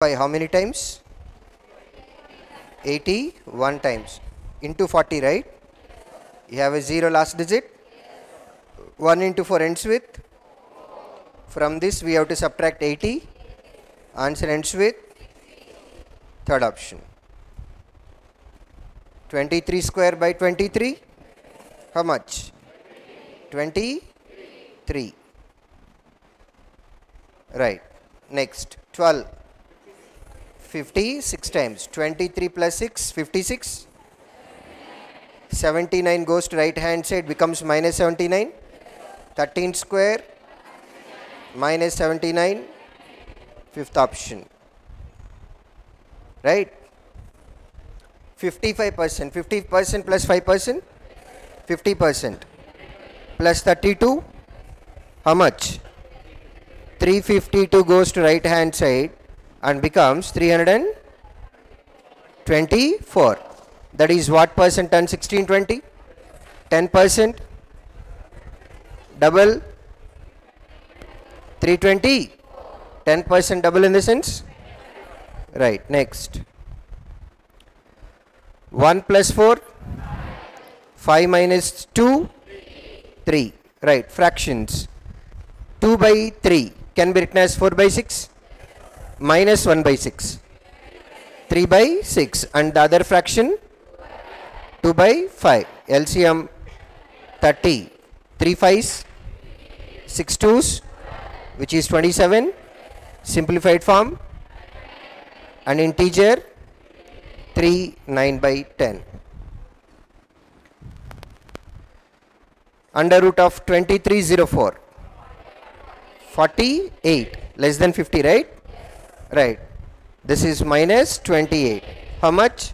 by how many times? 81 times. Into 40 right? You have a 0 last digit. 1 into 4 ends with. From this we have to subtract 80 answer ends with third option. 23 square by 23 how much? 23 right. Next. 12 56 times. 23 plus 6 56 79 goes to right hand side becomes minus 79 13 square minus 79 fifth option. Right? 55 percent. 50 percent plus 5 percent? 50 percent. Plus 32 how much? 352 goes to right hand side and becomes 324 that is what percent on 1620 10 percent? double? 320 10 percent double in the sense? Right next. 1 plus 4 5 minus 2 3 right fractions. 2 by 3 can be written as 4 by 6 minus 1 by 6 3 by 6 and the other fraction 2 by 5 LCM 30 3 5s 6 2s which is 27 simplified form an integer 3 9 by 10 under root of 2304 48 less than 50 right right. This is minus 28 how much?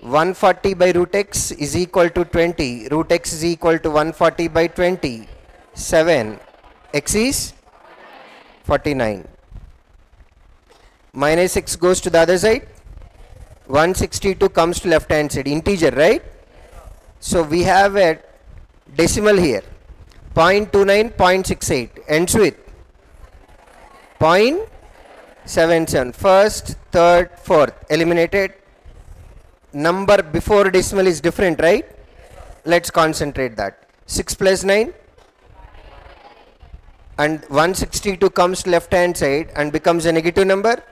140 by root x is equal to 20 root x is equal to 140 by 20 7 x is 49 minus x goes to the other side. 162 comes to left hand side. Integer right? So we have a decimal here. 0.29 0.68 ends with 0.77 first third fourth. Eliminated. Number before decimal is different right? Let's concentrate that. 6 plus 9 and 162 comes left hand side and becomes a negative number.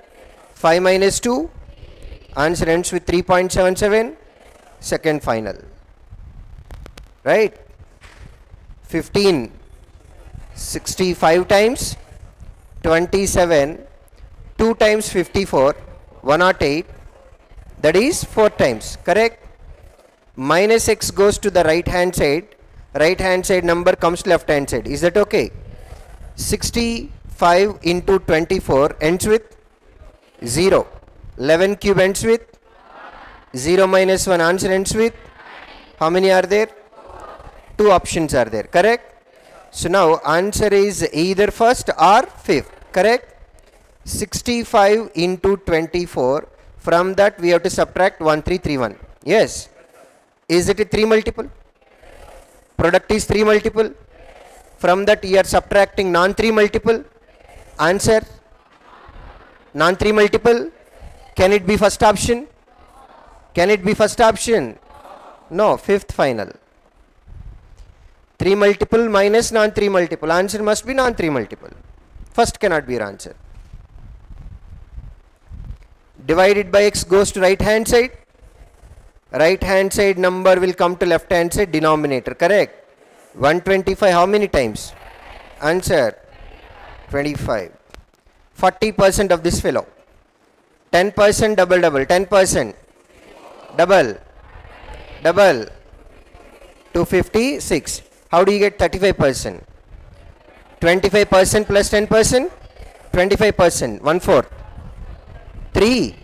5 minus 2 answer ends with 3.77 second final. Right? 15 65 times. 27 2 times 54 108 that is 4 times correct? Minus x goes to the right hand side right hand side number comes left hand side is that okay? 65 into 24 ends with 0 11 cube ends with 0 minus 1 answer ends with how many are there? Two options are there correct? So now answer is either first or fifth correct 65 into 24 from that we have to subtract 1331 yes. Is it a 3 multiple? Product is 3 multiple. From that you are subtracting non 3 multiple. Answer. Non 3 multiple. Can it be first option? Can it be first option? No fifth final. 3 multiple minus non 3 multiple. Answer must be non 3 multiple. First cannot be your answer divided by x goes to right hand side. Right hand side number will come to left hand side denominator correct? 125 how many times? Answer 25 40 percent of this fellow. 10 percent double double 10 percent. Double double. 256 how do you get 35 percent? 25 percent plus 10 percent? 25 percent one fourth. 3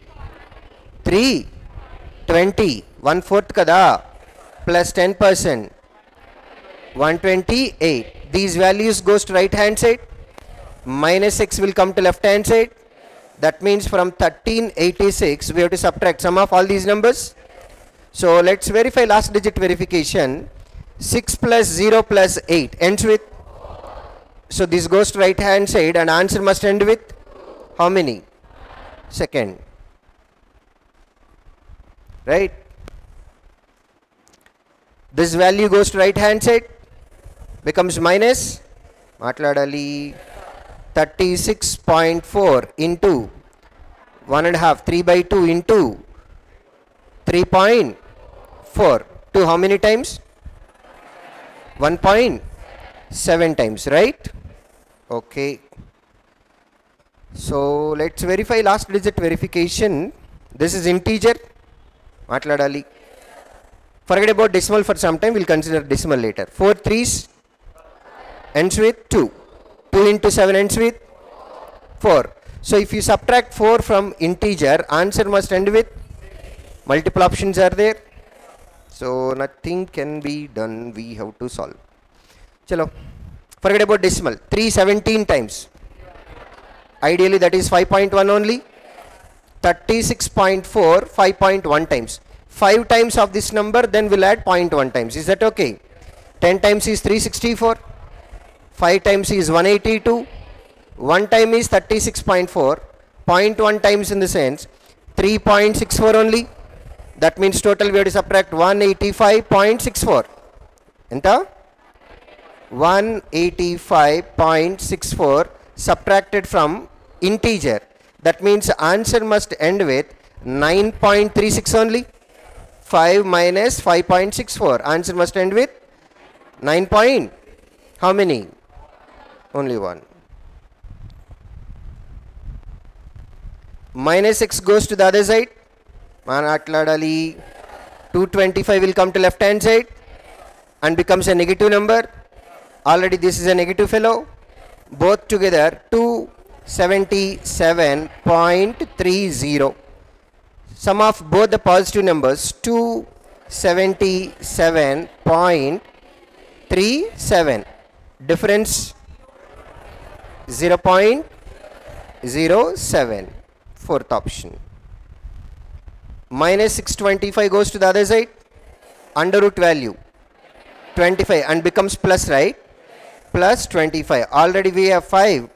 3 20 one fourth kada plus 10 percent. 128 these values goes to right hand side. Minus x will come to left hand side. That means from 1386 we have to subtract sum of all these numbers. So let's verify last digit verification. 6 plus 0 plus 8 ends with? So this goes to right hand side and answer must end with? How many? Second Right? This value goes to right hand side, becomes minus, మాట్లాడాలి thirty six point four into one and half three by two into three point four two how many times one point seven times right okay so let's verify last digit verification this is integer మాట్లాడాలి forget about decimal for some time we'll consider decimal later 4 threes ends with 2 2 into 7 ends with 4 so if you subtract 4 from integer answer must end with multiple options are there so nothing can be done we have to solve chalo forget about decimal 317 times ideally that is 5.1 only 36.4 5.1 times. 5 times of this number then we'll add 0.1 times. Is that okay? 10 times is 364 5 times is 182 1 time is 36.4 0.1 times in the sense 3.64 only. That means total we have to subtract 185.64 enta? 185.64 subtracted from integer that means answer must end with 9.36 only. 5 minus 5.64. Answer must end with 9 point. How many? Only one. Minus 6 goes to the other side. Manatladali 225 will come to left hand side and becomes a negative number. Already this is a negative fellow. Both together 2 277.30 sum of both the positive numbers 277.37 difference 0.07 fourth option. Minus 625 goes to the other side. Under root value 25 and becomes plus right? Plus 25 already we have 5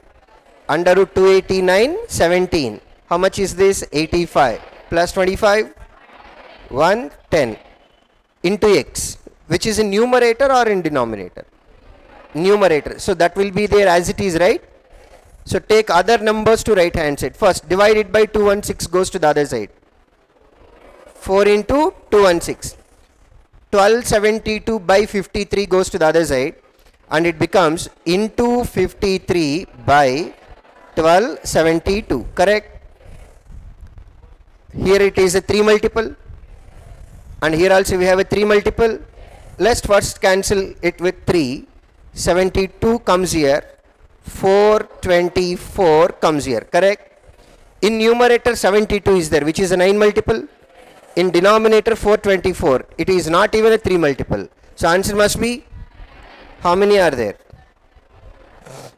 under root 289 17 how much is this? 85 plus 25 110 into x. Which is in numerator or in denominator? Numerator. So that will be there as it is right? So take other numbers to right hand side. First divide it by 216 goes to the other side. 4 into 216 1272 by 53 goes to the other side. And it becomes into 53 by 1272 correct? Here it is a 3 multiple and here also we have a 3 multiple. Let's first cancel it with 3 72 comes here 424 comes here correct? In numerator 72 is there which is a 9 multiple. In denominator 424 it is not even a 3 multiple. So answer must be how many are there?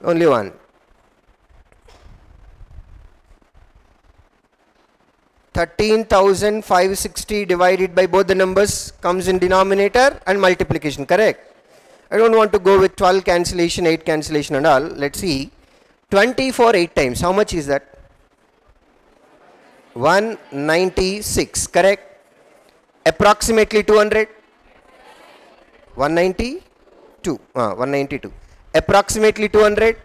Only one Thirteen thousand five sixty divided by both the numbers comes in denominator and multiplication, correct? I don't want to go with 12 cancellation, 8 cancellation and all. Let's see. 24 8 times. How much is that? 196, correct? Approximately 200? 192? Ah, 192. Approximately 200?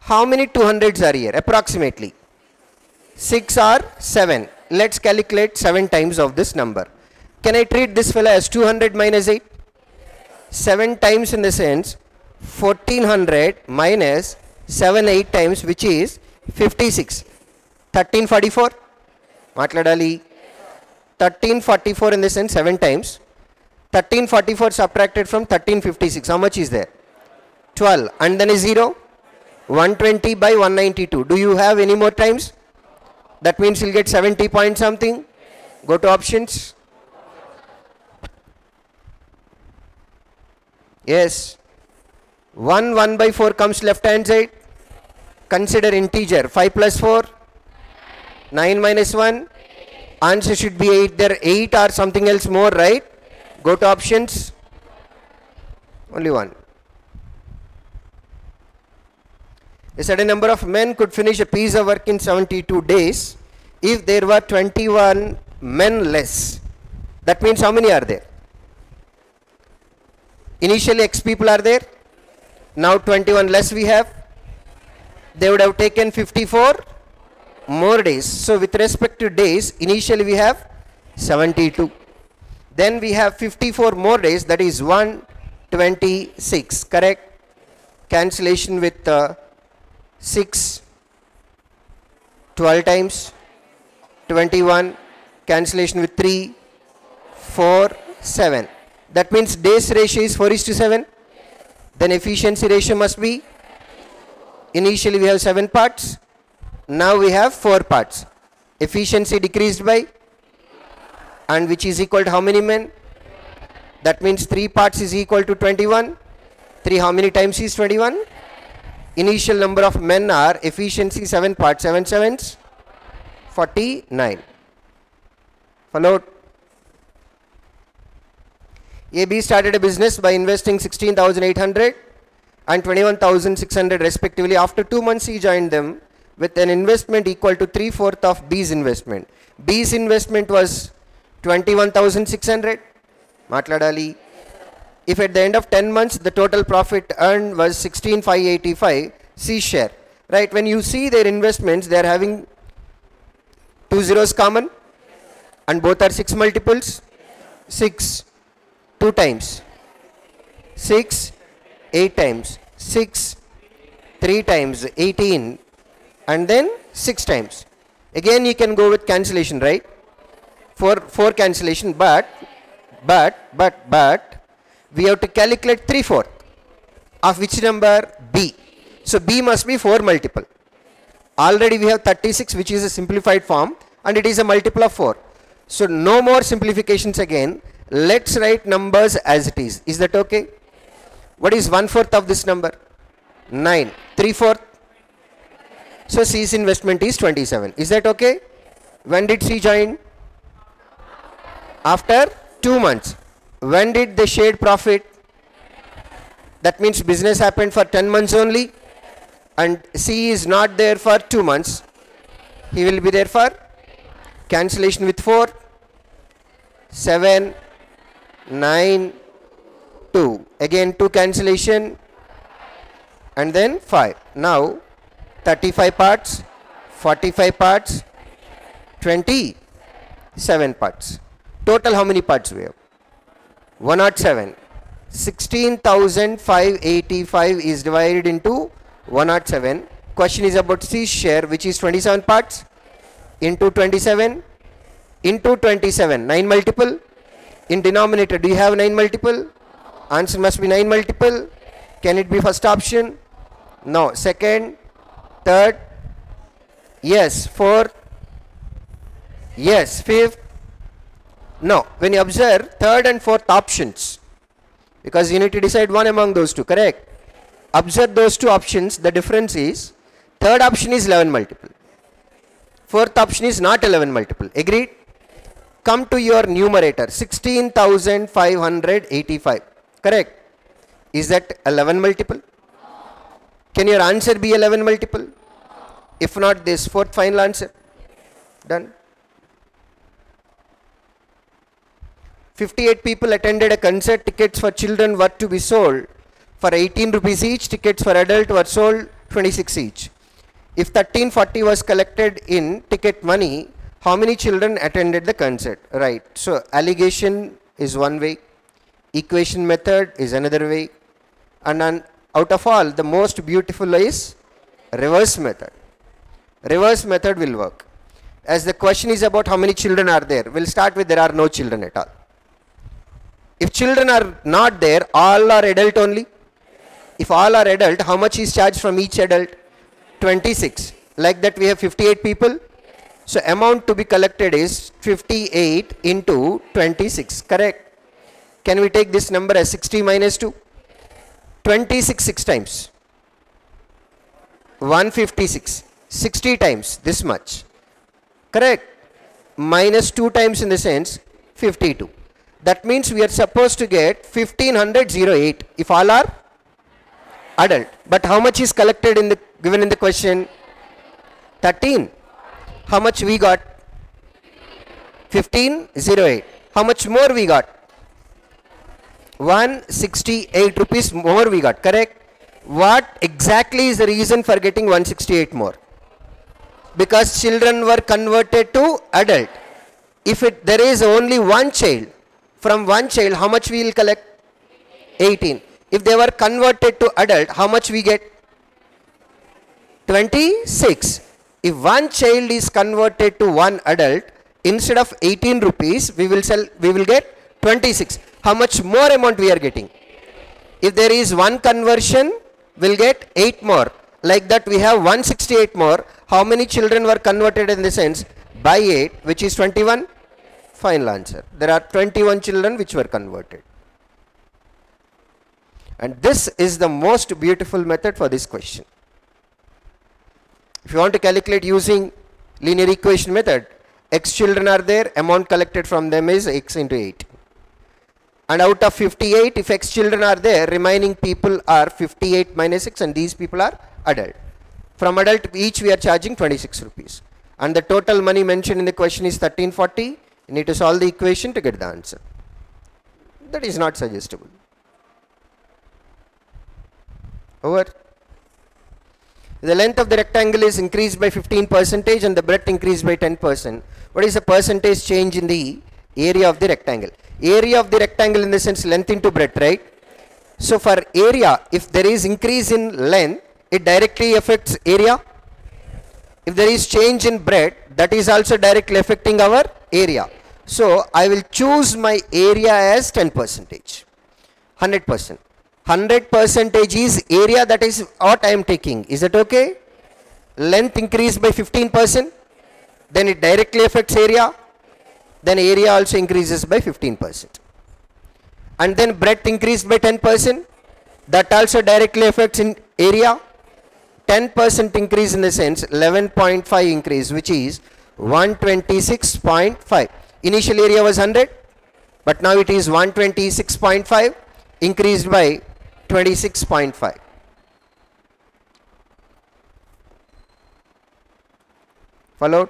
How many 200s are here? Approximately. 6 or 7. Let's calculate 7 times of this number. Can I treat this fellow as 200 minus 8? 7 times in the sense 1400 minus 7 8 times which is 56. 1344? Matladali. 1344 in the sense 7 times. 1344 subtracted from 1356. How much is there? 12. And then is 0? 120 by 192. Do you have any more times? That means you'll get 70 point something. Go to options. Yes. 1 1 by 4 comes left hand side. Consider integer 5 plus 4. 9 minus 1. Answer should be 8. There 8 or something else more, right? Go to options. Only one. A certain number of men could finish a piece of work in 72 days if there were 21 men less. That means how many are there? Initially X people are there. Now 21 less we have. They would have taken 54 more days. So with respect to days, initially we have 72. Then we have 54 more days, that is 126, correct? Cancellation with uh, 6, 12 times, 21, cancellation with 3, 4, 7. That means days ratio is 4 is to 7. Then efficiency ratio must be, initially we have 7 parts, now we have 4 parts. Efficiency decreased by and which is equal to how many men? That means 3 parts is equal to 21. 3 how many times is 21? Initial number of men are efficiency 7 part 7 sevens, 49. Followed. AB started a business by investing 16,800 and 21,600 respectively. After 2 months he joined them with an investment equal to 3 fourth of B's investment. B's investment was 21,600. Matladali. If at the end of 10 months the total profit earned was 16,585, C share. Right, when you see their investments, they are having two zeros common and both are 6 multiples. 6, 2 times. 6, 8 times. 6, 3 times, 18 and then 6 times. Again you can go with cancellation, right? For, for cancellation, but, but, but, but, we have to calculate 3 fourth of which number? B. So B must be 4 multiple. Already we have 36 which is a simplified form and it is a multiple of 4. So no more simplifications again. Let's write numbers as it is. Is that okay? What is 1 fourth of this number? 9. 3 fourth? So C's investment is 27. Is that okay? When did C join? After 2 months. When did they shade profit? That means business happened for 10 months only and C is not there for 2 months. He will be there for cancellation with 4, 7, 9, 2. Again 2 cancellation and then 5. Now 35 parts, 45 parts, 27 parts. Total how many parts we have? 107. 16,585 is divided into 107. Question is about C share which is 27 parts into 27 into 27. 9 multiple. In denominator do you have 9 multiple? Answer must be 9 multiple. Can it be first option? No. Second, third, yes. Fourth, yes. Fifth, no. When you observe third and fourth options, because you need to decide one among those two, correct? Observe those two options, the difference is, third option is 11 multiple. Fourth option is not 11 multiple. Agreed? Come to your numerator, 16,585. Correct? Is that 11 multiple? Can your answer be 11 multiple? If not, this fourth final answer. Done. 58 people attended a concert. Tickets for children were to be sold for 18 rupees each. Tickets for adult were sold 26 each. If 1340 was collected in ticket money, how many children attended the concert? Right. So alligation is one way. Equation method is another way. And an, out of all, the most beautiful is reverse method. Reverse method will work. As the question is about how many children are there, we'll start with there are no children at all. If children are not there, all are adult only. If all are adult, how much is charged from each adult? 26. Like that we have 58 people. So amount to be collected is 58 into 26. Correct? Can we take this number as 60 minus 2? 26 6 times. 156. 60 times this much. Correct? Minus 2 times in the sense 52. That means we are supposed to get 1508 if all are adult. But how much is collected in the given in the question? 13. How much we got? 1508. How much more we got? 168 rupees more we got, correct? What exactly is the reason for getting 168 more? Because children were converted to adult. If it, there is only one child, from one child, how much we will collect? 18. If they were converted to adult, how much we get? 26. If one child is converted to one adult, instead of 18 rupees, we will sell, we will get 26. How much more amount we are getting? If there is one conversion, we'll get 8 more. Like that we have 168 more. How many children were converted in the sense? By 8, which is 21? Final answer. There are 21 children which were converted. And this is the most beautiful method for this question. If you want to calculate using linear equation method, x children are there, amount collected from them is x into 8. And out of 58, if x children are there, remaining people are 58 minus x and these people are adult. From adult, each we are charging 26 rupees. And the total money mentioned in the question is 1340. You need to solve the equation to get the answer. That is not suggestible. Over. The length of the rectangle is increased by 15 percentage and the breadth increased by 10 percent. What is the percentage change in the area of the rectangle? Area of the rectangle in the sense length into breadth, right? So for area, if there is increase in length, it directly affects area. If there is change in breadth, that is also directly affecting our area. So I will choose my area as 10 percentage, 100 percent. 100 percentage is area that is what I am taking. Is that okay? Length increased by 15 percent, then it directly affects area. Then area also increases by 15 percent. And then breadth increased by 10 percent. That also directly affects in area. 10 percent increase in the sense 11.5 increase which is 126.5. Initial area was 100 but now it is 126.5 increased by 26.5. Followed?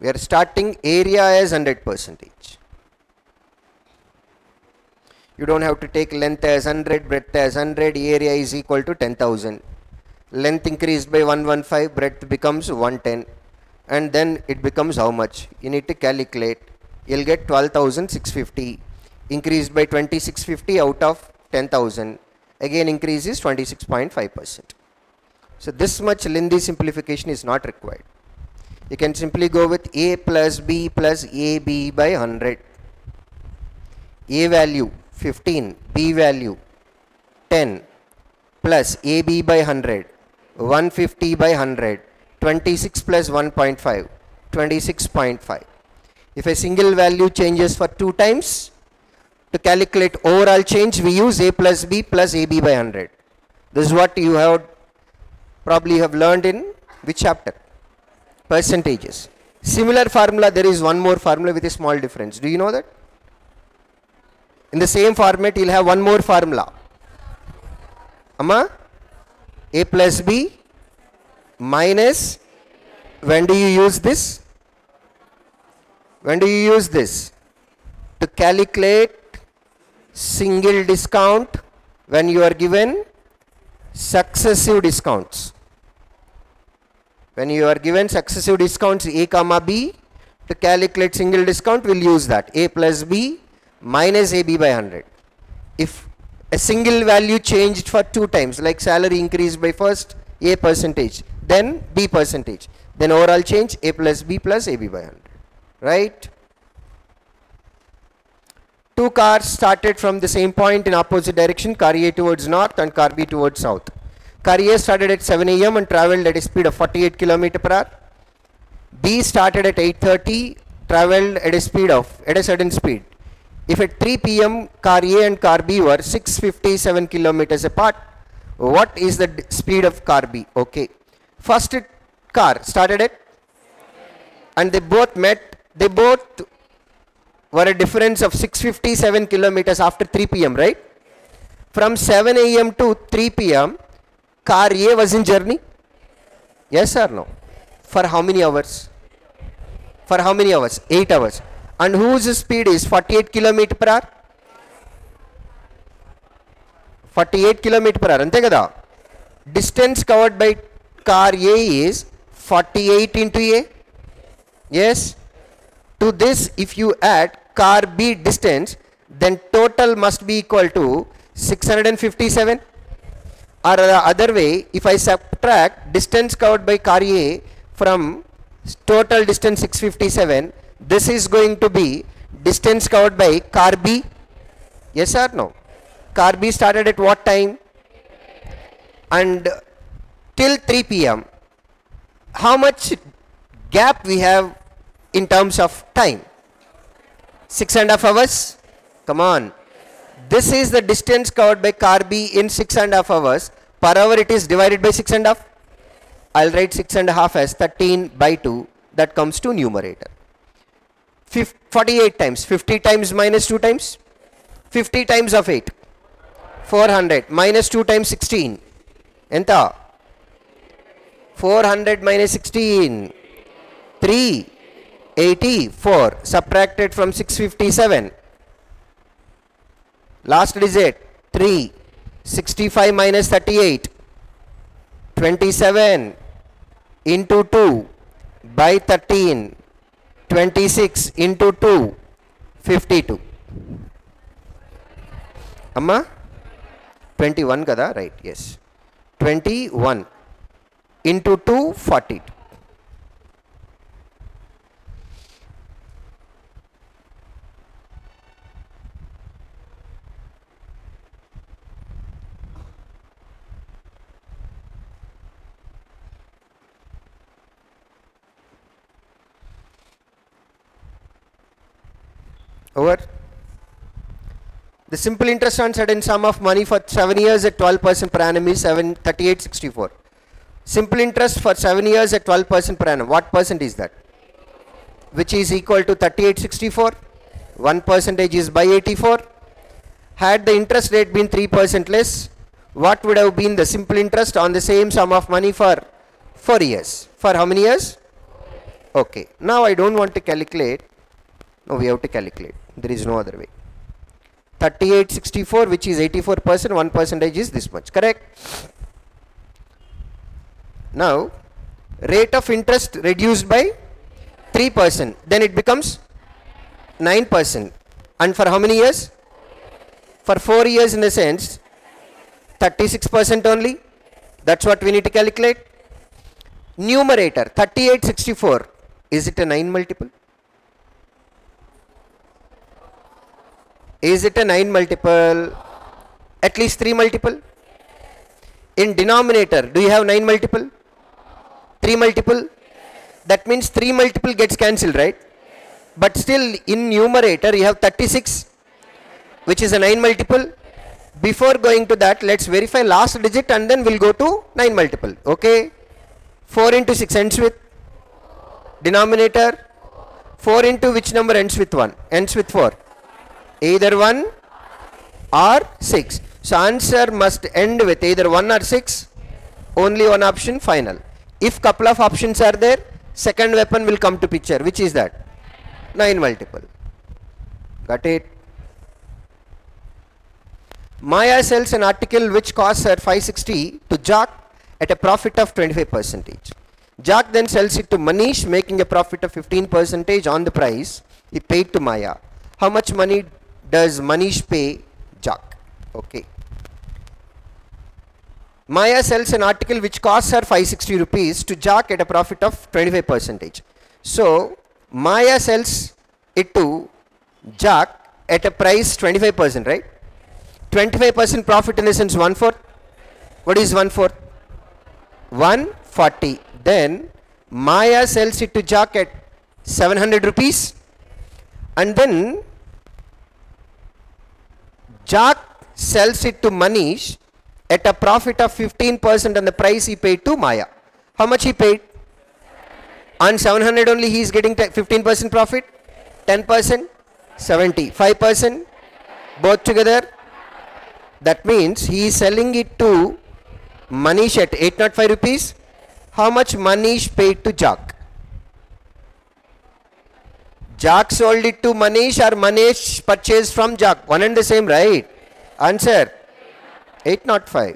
We are starting area as 100 percentage. You don't have to take length as 100, breadth as 100, area is equal to 10,000. Length increased by 115, breadth becomes 110 and then it becomes how much? You need to calculate. You'll get 12,650 increased by 2650 out of 10,000 again increase is 26.5 percent. So this much lengthy simplification is not required. You can simply go with a plus b plus ab by 100. a value 15, b value 10 plus ab by 100, 150 by 100, 26 plus 1.5, 26.5. If a single value changes for two times, to calculate overall change, we use A plus B plus AB by 100. This is what you have probably have learned in which chapter? Percentages. Similar formula, there is one more formula with a small difference. Do you know that? In the same format, you'll have one more formula. Amma? A plus B minus, when do you use this? When do you use this? To calculate single discount when you are given successive discounts. When you are given successive discounts A comma B to calculate single discount we'll use that A plus B minus AB by 100. If a single value changed for two times like salary increased by first A percentage then B percentage then overall change A plus B plus AB by 100 right Two cars started from the same point in opposite direction, car A towards north and car B towards south. Car A started at 7 am and traveled at a speed of 48 km per hour. B started at 8.30, traveled at a speed of, at a certain speed. If at 3 pm car A and car B were 657 kilometers apart, what is the speed of car B? Okay. First car started at, and they both met, they both were a difference of 657 kilometers after 3 pm, right? From 7 a.m. to 3 p.m., car A was in journey? Yes or no? For how many hours? For how many hours? 8 hours and whose speed is 48 km per hour? 48 km per hour ante kada? Distance covered by car A is 48 into A. Yes? To this if you add car B distance then total must be equal to 657 or the other way if I subtract distance covered by car A from total distance 657 this is going to be distance covered by car B. Yes or no? Car B started at what time? And till 3 p.m. How much gap we have in terms of time? Six and a half hours? Come on. This is the distance covered by car B in six and a half hours. Per hour it is divided by six and a half. I'll write six and a half as 13 by 2. That comes to numerator. Fif- 48 times. 50 times minus 2 times. 50 times of 8. 400 minus 2 times 16. ఎంత 400 minus 16. 384 subtracted from 657 last digit 3 65 minus 38 27 into 2 by 13 26 into 2 52 అమ్మా? 21 కదా? Right yes 21 into 2 42 Over. The simple interest on certain sum of money for 7 years at 12% per annum is 7, 3864. Simple interest for 7 years at 12% per annum. What percent is that? Which is equal to 3864. 1 percentage is by 84. Had the interest rate been 3% less, what would have been the simple interest on the same sum of money for 4 years? For how many years? Okay. Now I don't want to calculate. No, we have to calculate. There is no other way. 3864 which is 84% 1 percentage is this much correct? Now rate of interest reduced by 3% then it becomes 9% and for how many years? For 4 years in the sense 36% only. That's what we need to calculate. Numerator 3864 is it a 9 multiple Is it a 9 multiple? At least 3 multiple? In denominator, do you have 9 multiple? 3 multiple? That means 3 multiple gets cancelled, right? But still in numerator you have 36 which is a 9 multiple. Before going to that, let's verify last digit and then we'll go to 9 multiple. Okay? 4 into 6 ends with denominator. 4 into which number ends with 1? Ends with 4 either 1 or 6. So answer must end with either 1 or 6. Only one option final. If couple of options are there, second weapon will come to picture. Which is that? 9 multiple. Got it? Maya sells an article which costs her 560 to Jack at a profit of 25 percentage. Jack then sells it to Manish making a profit of 15 percentage on the price he paid to Maya. How much money does Manish pay Jack? Okay. Maya sells an article which costs her 560 rupees to Jack at a profit of 25 percentage. So Maya sells it to Jack at a price 25 percent, right? 25 percent profit in essence one fourth. What is one fourth? 140. Then Maya sells it to Jack at 700 rupees, and then Jack sells it to Manish at a profit of 15% on the price he paid to Maya. How much he paid? On 700 only he is getting 15% profit, 10%, 70, 5%, both together That means he is selling it to Manish at 805 rupees. How much Manish paid to Jack? Jack sold it to Manish or Manish purchased from Jack? One and the same, right? Answer 805.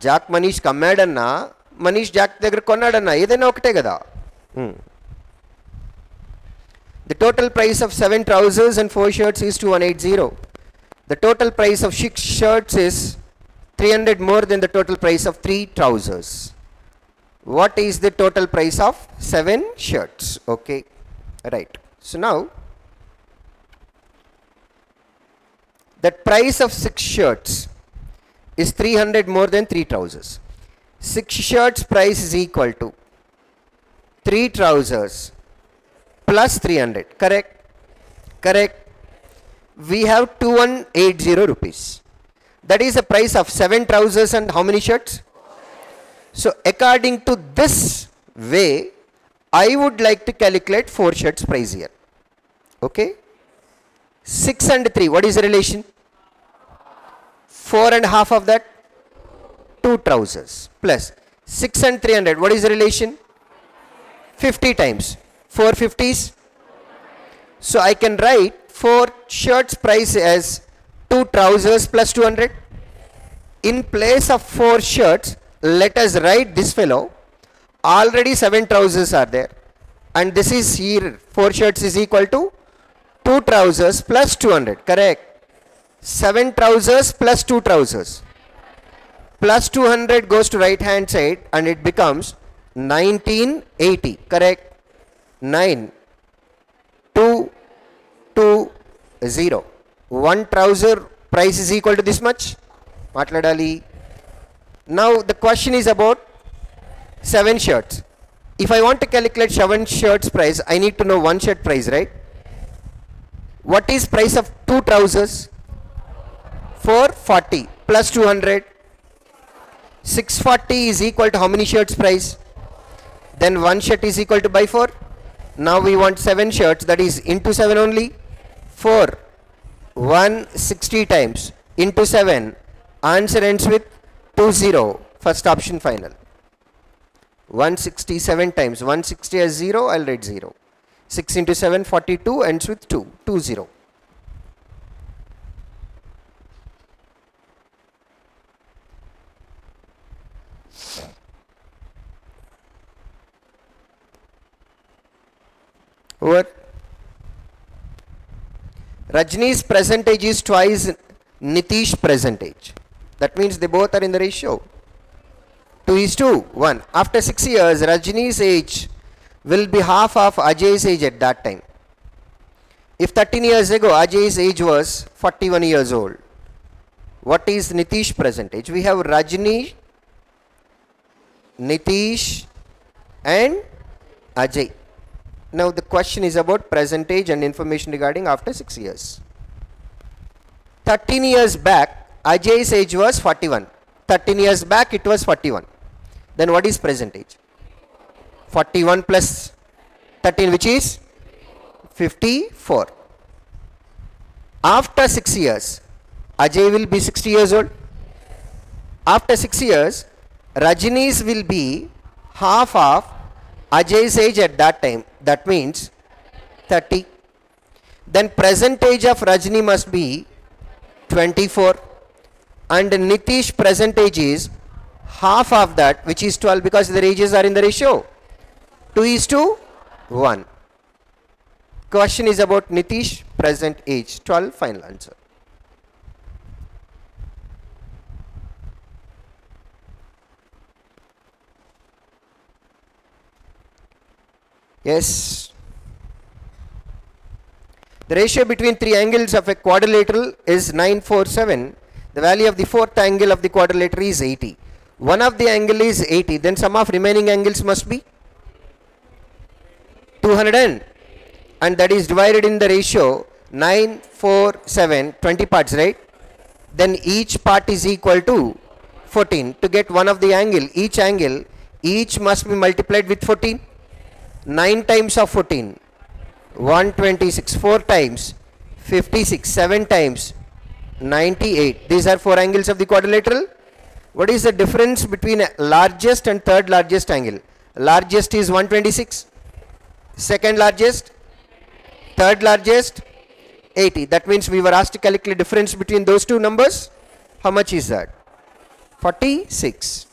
Jack Manish కమ్మాడన్నా Manish Jack దగ్గర కొన్నాడన్నా ఏదైనా ఒకటే కదా the total price of seven trousers and four shirts is two one eight zero the total price of six shirts is three hundred more than the total price of three trousers what is the total price of seven shirts okay right. So now that price of six shirts is 300 more than three trousers. Six shirts price is equal to three trousers plus 300 correct? Correct. We have 2180 rupees. That is the price of seven trousers and how many shirts? So according to this way I would like to calculate four shirts price here. Okay? 6 and 3, what is the relation? 4 and half of that? 2 trousers plus 6 and 300, what is the relation? 50 times. 4 50s. So I can write 4 shirts price as 2 trousers plus 200. In place of 4 shirts, let us write this fellow. Already 7 trousers are there. And this is here, 4 shirts is equal to 2 trousers plus 200, correct? 7 trousers plus 2 trousers. Plus 200 goes to right hand side and it becomes 1980, correct? 9, 2, 2, 0. 1 trouser price is equal to this much. Now the question is about 7 shirts. If I want to calculate 7 shirts price, I need to know 1 shirt price, right? What is price of two trousers? 440 plus 200. 640 is equal to how many shirts price? Then one shirt is equal to by 4. Now we want 7 shirts that is into 7 only. 4. 160 times into 7. Answer ends with 20. First option final. 167 times. 160 as 0 I'll write 0. 6 into 7 42 ends with 2 2 0 over. Rajni's percentage is twice Nitish percentage. That means they both are in the ratio 2 is 2, 1 after 6 years Rajni's age will be half of Ajay's age at that time. If 13 years ago Ajay's age was 41 years old, what is Nitish percentage? We have Rajni, Nitish and Ajay. Now the question is about percentage and information regarding after 6 years. 13 years back Ajay's age was 41. 13 years back it was 41. Then what is percentage? 41 plus 13 which is 54. After 6 years, Ajay will be 60 years old. After 6 years, Rajini's will be half of Ajay's age at that time. That means 30. Then present age of Rajini must be 24. And Nitish present age is half of that which is 12 because the ages are in the ratio. 2 is to 1. Question is about Nitish present age 12 final answer. Yes. The ratio between three angles of a quadrilateral is 947. The value of the fourth angle of the quadrilateral is 80. One of the angle is 80. Then sum of remaining angles must be 200 and, that is divided in the ratio 9, 4, 7, 20 parts, right? Then each part is equal to 14. To get one of the angle, each angle, each must be multiplied with 14. 9 times of 14, 126, 4 times, 56, 7 times, 98. These are four angles of the quadrilateral. What is the difference between a largest and third largest angle? Largest is 126. Second largest, third largest, 80. That means we were asked to calculate difference between those two numbers. How much is that? 46.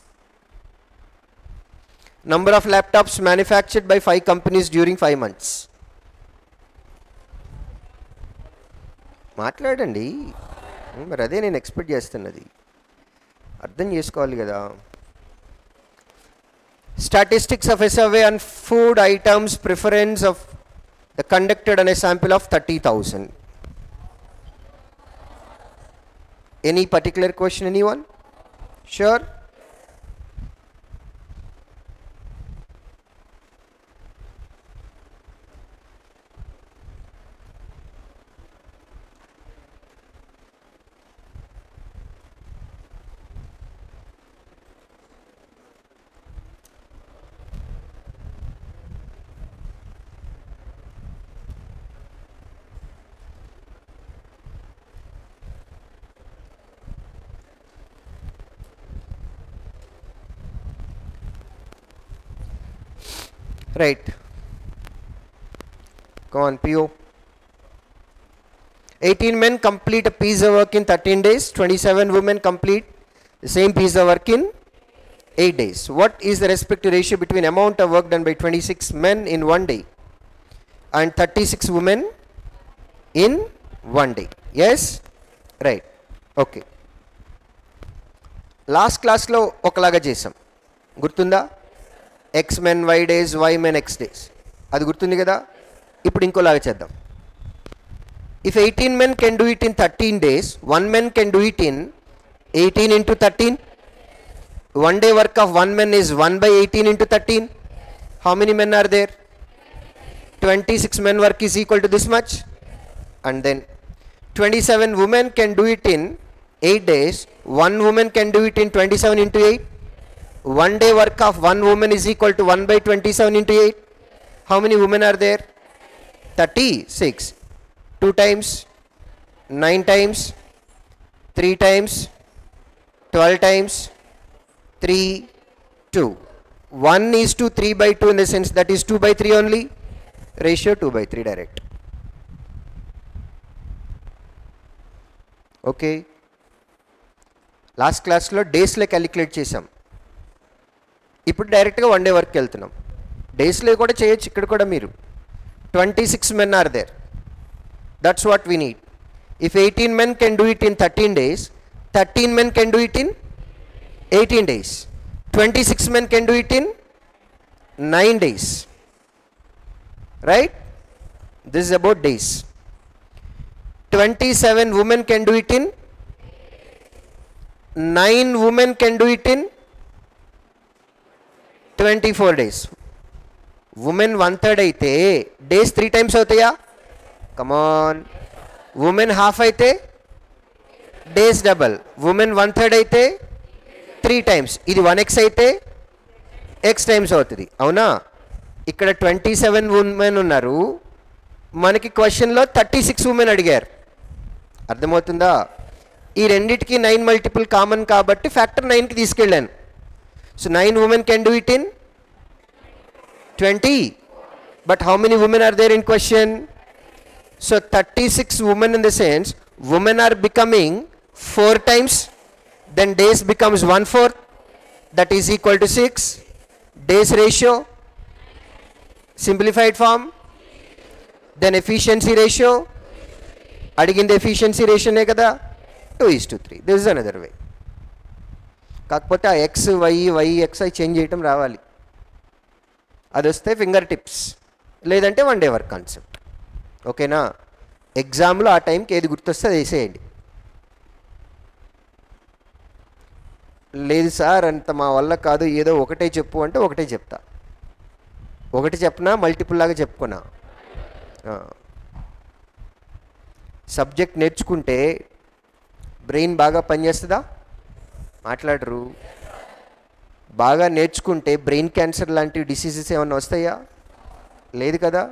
Number of laptops manufactured by five companies during five months. మాట్లాడండి మరి అదే నేను expect చేస్తున్నది అర్థం చేసుకోవాలి కదా statistics of a survey on food items preference of the conducted అనే sample of thirty thousand any particular question any one sure Right. Come on, PO. 18 men complete a piece of work in 13 days, 27 women complete the same piece of work in 8 days. What is the respective ratio between amount of work done by 26 men in one day and 36 women in one day? Yes? Right. Okay. Last క్లాస్లో ఒకలాగా చేసాం గుర్తుందా X men Y days Y men X days అది గుర్తుంది కదా ఇప్పుడు ఇంకోలాగా చేద్దాం if eighteen men can do it in thirteen days one men can do it in eighteen into thirteen one day work of one men is one by eighteen into thirteen how many men are there twenty six men work is equal to this much and then twenty seven women can do it in eight days one women can do it in twenty seven into eight one day work of one woman is equal to 1 by 27 into 8 how many women are there 36 2 times 9 times 3 times 12 times 3 2 1 is to 3 by 2 in the sense that is 2 by 3 only ratio 2 by 3 direct okay last క్లాస్లో డేస్లో calculate చేసాం ఇప్పుడు డైరెక్ట్గా one day వర్క్కి వెళ్తున్నాం. డేస్లో కూడా చేయొచ్చు ఇక్కడ కూడా మీరు. Twenty six men are there that's what we need if eighteen men can do it in thirteen days thirteen men can do it in eighteen days twenty six men can do it in nine days right this is about days twenty seven women can do it in nine women can do it in twenty four days. Women one third అయితే days three times అవుతాయా? Come on women half అయితే days double women one third అయితే three times ఇది one X అయితే X times అవుతుంది. అవునా? ఇక్కడ twenty seven women ఉన్నారు. మనకి క్వశ్చన్లో థర్టీ సిక్స్ ఉమెన్ అడిగారు. అర్థమవుతుందా? ఈ రెండిటికి నైన్ మల్టిపుల్ కామన్ కాబట్టి ఫ్యాక్టర్ నైన్కి తీసుకెళ్ళాను. So 9 women can do it in 20. But how many women are there in question? So 36 women in the sense, women are becoming 4 times, then days becomes 1 fourth, that is equal to 6. Days ratio, simplified form, then efficiency ratio, అడిగింది efficiency రేషియోనే కదా two is to three this is another way కాకపోతే ఆ X Y Y X అవి change చేయటం రావాలి. అది వస్తే finger tips లేదంటే వన్ డే వర్క్ కాన్సెప్ట్ ఓకేనా? ఎగ్జామ్లో ఆ టైంకి ఏది గుర్తొస్తే అది వేసేయండి. లేదు సార్ అంత మా వల్ల కాదు ఏదో ఒకటే చెప్పు అంటే ఒకటే చెప్తా. ఒకటి చెప్పనా మల్టిపుల్ లాగా చెప్పుకున్నా. సబ్జెక్ట్ నేర్చుకుంటే బ్రెయిన్ బాగా పనిచేస్తుందా? మాట్లాడరు. బాగా నేర్చుకుంటే బ్రెయిన్ క్యాన్సర్ లాంటి డిసీజెస్ ఏమైనా వస్తాయా? లేదు కదా?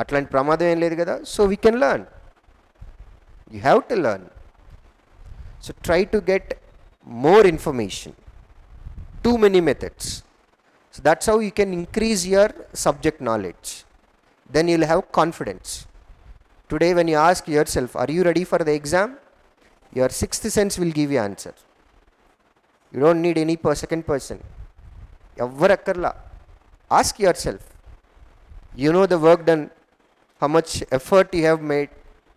అట్లాంటి ప్రమాదం ఏం లేదు కదా? So we can learn you have to learn so try to get more information to many methods so that's how you can increase your subject knowledge then you'll have confidence today when you ask yourself are you ready for the exam your sixth sense will give you answer You don't need any per second person. Ever Ask yourself. You know the work done, how much effort you have made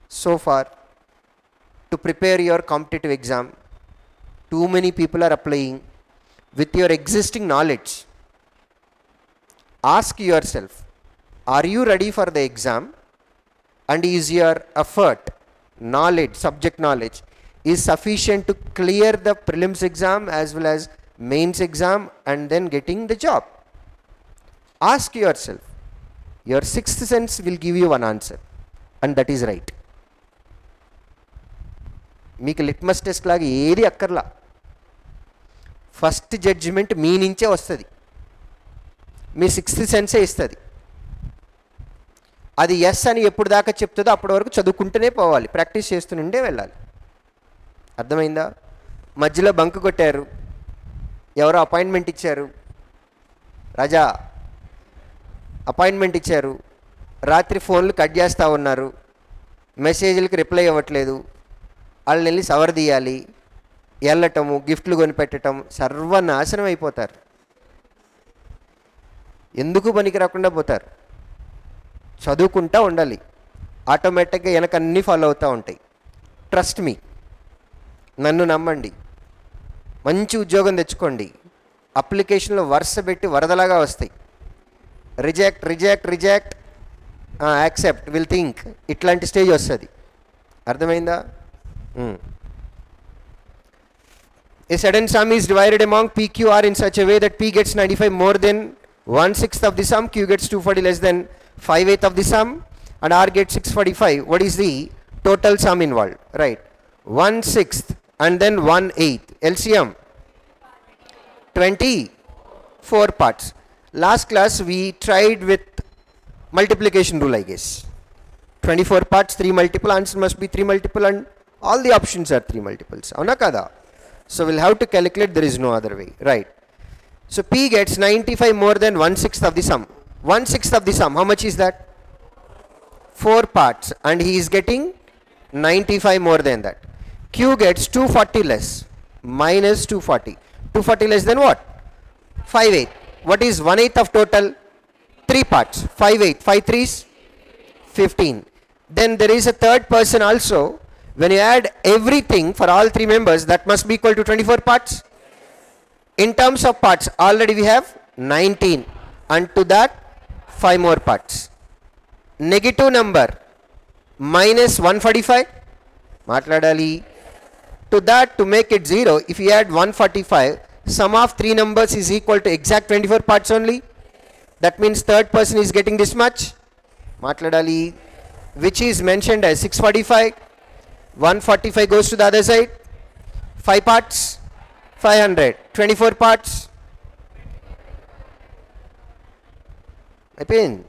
so far to prepare your competitive exam. Too many people are applying with your existing knowledge. Ask yourself, are you ready for the exam? And is your effort, knowledge, subject knowledge is sufficient to clear the prelims exam as well as mains exam and then getting the job? Ask yourself. Your sixth sense will give you one answer and that is right. మీకు litmus test లాగా ఏది అక్కర్లా first judgement మీ నుంచే వస్తుంది మీ sixth సెన్సే ఇస్తుంది అది yes అని ఎప్పుడు దాకా చెప్తుందో అప్పటి వరకు చదువుకుంటూనే పోవాలి ప్రాక్టీస్ చేస్తుండే వెళ్ళాలి అర్థమైందా? మధ్యలో బంక్ కొట్టారు. ఎవరో అపాయింట్మెంట్ ఇచ్చారు. రాజా అపాయింట్మెంట్ ఇచ్చారు. రాత్రి ఫోన్లు కట్ చేస్తూ ఉన్నారు. మెసేజ్లకి రిప్లై ఇవ్వట్లేదు. వాళ్ళని వెళ్ళి సవర్ తీయాలి. వెళ్ళటము గిఫ్ట్లు కొనిపెట్టడం సర్వనాశనం అయిపోతారు. ఎందుకు పనికి రాకుండా పోతారు? చదువుకుంటా ఉండాలి. ఆటోమేటిక్గా వెనక అన్నీ ఫాలో అవుతూ ఉంటాయి. ట్రస్ట్ మీ నన్ను నమ్మండి. మంచి ఉద్యోగం తెచ్చుకోండి. అప్లికేషన్లు వరుస పెట్టి వరదలాగా వస్తాయి. Reject reject reject. Accept will think. ఇట్లాంటి స్టేజ్ వస్తుంది. అర్థమైందా? ఈ certain sum is divided among P QR in such way that P gets ninety five more than one sixth of the sum Q gets two forty less than five eighth of the sum and R get six forty five. What is the total sum involve right one sixth and then 1 eighth. LCM 24 parts. Last class we tried with multiplication rule, I guess. 24 parts, 3 multiple, answer must be 3 multiple, and all the options are 3 multiples. So we'll have to calculate, there is no other way. Right. So P gets 95 more than 1 sixth of the sum. 1 sixth of the sum, how much is that? 4 parts, and he is getting 95 more than that. Q gets 240 less, minus 240. 240 less than what? 5 8. What is 1 eighth of total? 3 parts. 5 8. 5 3s? 15. Then there is a third person also. When you add everything for all three members, that must be equal to 24 parts. In terms of parts, already we have 19. And to that, 5 more parts. Negative number, minus 145. Matladali. To that, to make it 0, if you add 145, sum of three numbers is equal to exact 24 parts only. That means third person is getting this much. Which is mentioned as 645. 145 goes to the other side. 5 parts, 500. 24 parts. Apin.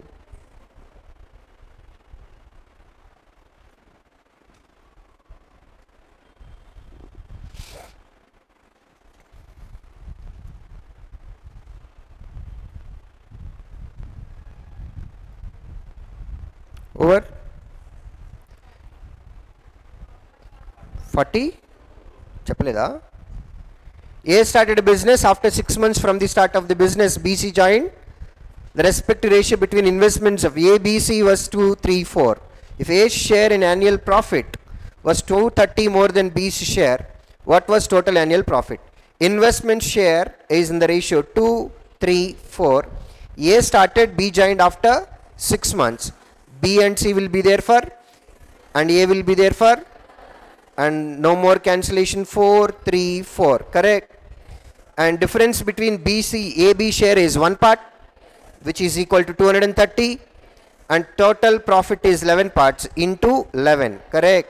Over forty చెప్పలేదా ఏ started business after six months from the start of the business BC join the respective ratio between investments of A, B, C was 2, 3, 4. If A's share in annual profit was 230 more than B's share, what was total annual profit? Investment share is in the ratio 2, 3, 4. A started, B joined after 6 months. B and C will be there for and A will be there for and no more cancellation 4, 3, 4 correct? And difference between BC AB share is 1 part which is equal to 230 and total profit is 11 parts into 11 correct?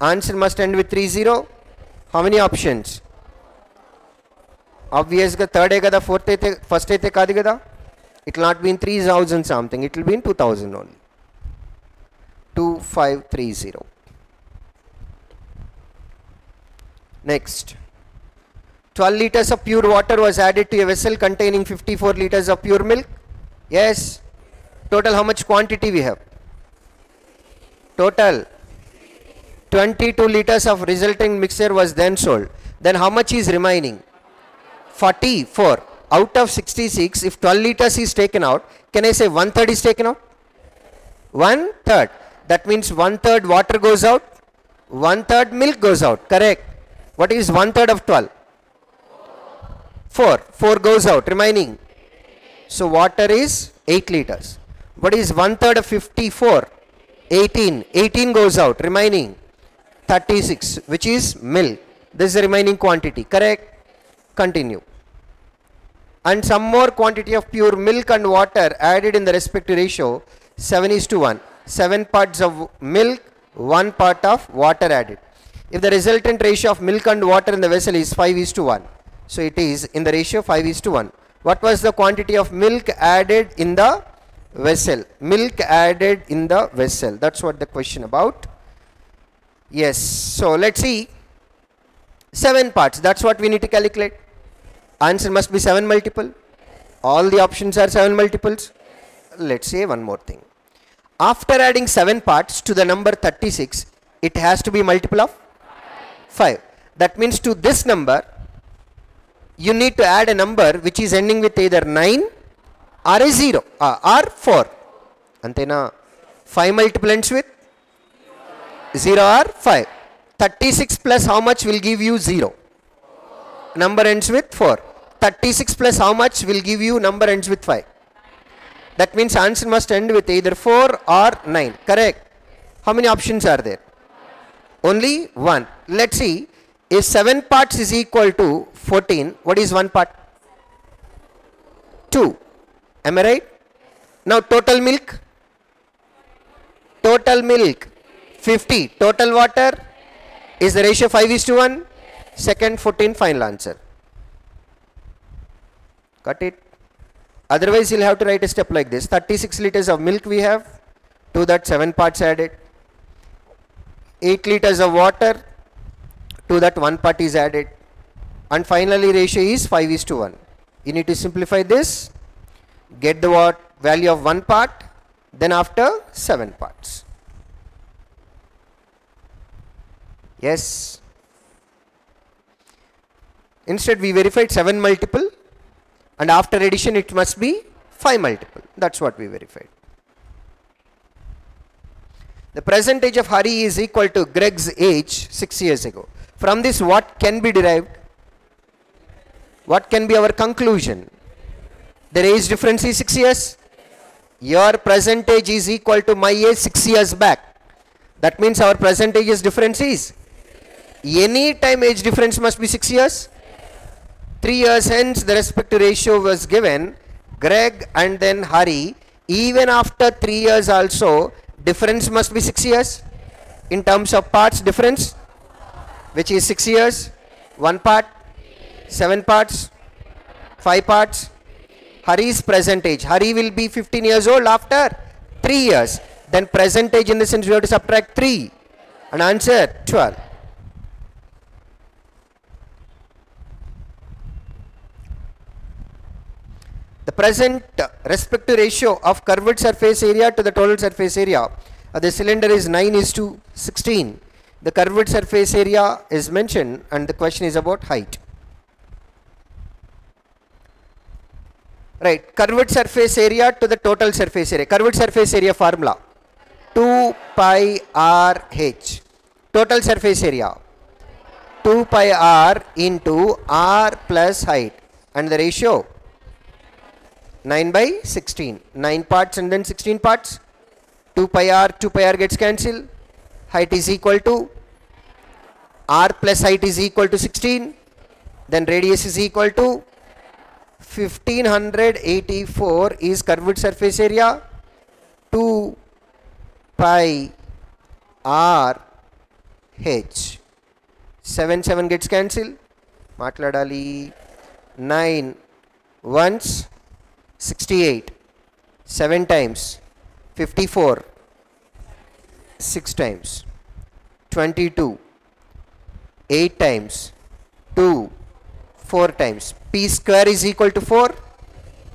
Answer must end with 3 0 how many options? Obvious ga third e kada fourth e first e kada it will not be in 3000 something it will be in 2000 only. 2530 Next. 12 liters of pure water was added to a vessel containing 54 liters of pure milk. Yes. Total how much quantity we have? Total 22 liters of resulting mixture was then sold. Then how much is remaining? 44. Out of 66, if 12 liters is taken out, can I say one third is taken out? One third. That means one third water goes out, one third milk goes out. Correct. What is one third of 12? 4. 4 goes out. Remaining. So water is 8 liters. What is one third of 54? 18. 18 goes out. Remaining 36, which is milk. This is the remaining quantity. Correct. Continue. And some more quantity of pure milk and water added in the respective ratio 7 is to 1. 7 parts of milk, 1 part of water added. If the resultant ratio of milk and water in the vessel is 5 is to 1. So it is in the ratio 5 is to 1. What was the quantity of milk added in the vessel? Milk added in the vessel. That's what the question about. Yes. So let's see. 7 parts. That's what we need to calculate. Answer must be 7 multiple. All the options are 7 multiples. Let's say one more thing. After adding 7 parts to the number 36, it has to be multiple of 5. That means to this number, you need to add a number which is ending with either 9 or a 0 uh, or 4. Antena 5 multiple ends with 0 or 5. 36 plus how much will give you 0? Number ends with 4. 36 plus how much will give you number ends with 5? That means answer must end with either 4 or 9. Correct. How many options are there? Only one. Let's see. If 7 parts is equal to 14, what is 1 part? 2. Am I right? Now total milk? Total milk 50. Total water is the ratio 5 is to 1. Second 14 final answer. Got it? Otherwise you'll have to write a step like this. 36 liters of milk we have. To that 7 parts added. 8 liters of water. To that 1 part is added. And finally ratio is 5 is to 1. You need to simplify this. Get the what value of 1 part. Then after 7 parts. Yes. Instead we verified 7 multiple and after addition it must be 5 multiple. That's what we verified. The present age of Hari is equal to Greg's age 6 years ago. From this what can be derived? What can be our conclusion? Their age difference is 6 years. Your present age is equal to my age 6 years back. That means our present age difference is any time age difference must be 6 years. 3 years hence the respective ratio was given. Greg and then Hari even after 3 years also difference must be 6 years. In terms of parts difference which is 6 years. 1 part 7 parts 5 parts. Hari's present age Hari will be 15 years old after 3 years. Then present age in the sense we have to subtract 3 and answer 12 The present respective ratio of curved surface area to the total surface area of the cylinder is 9 is to 16. The curved surface area is mentioned and the question is about height. Right, curved surface area to the total surface area. Curved surface area formula 2 pi r h. Total surface area 2 pi r into r plus height and the ratio 9 by 16 9 parts and then 16 parts. 2 pi r 2 pi r gets cancelled. Height is equal to r plus height is equal to 16 then radius is equal to 1584 is curved surface area. 2 pi r h. 7 7 gets cancelled. Matladali 9 once. 68 7 times 54 6 times 22 8 times 2, 4 times. P square is equal to 4,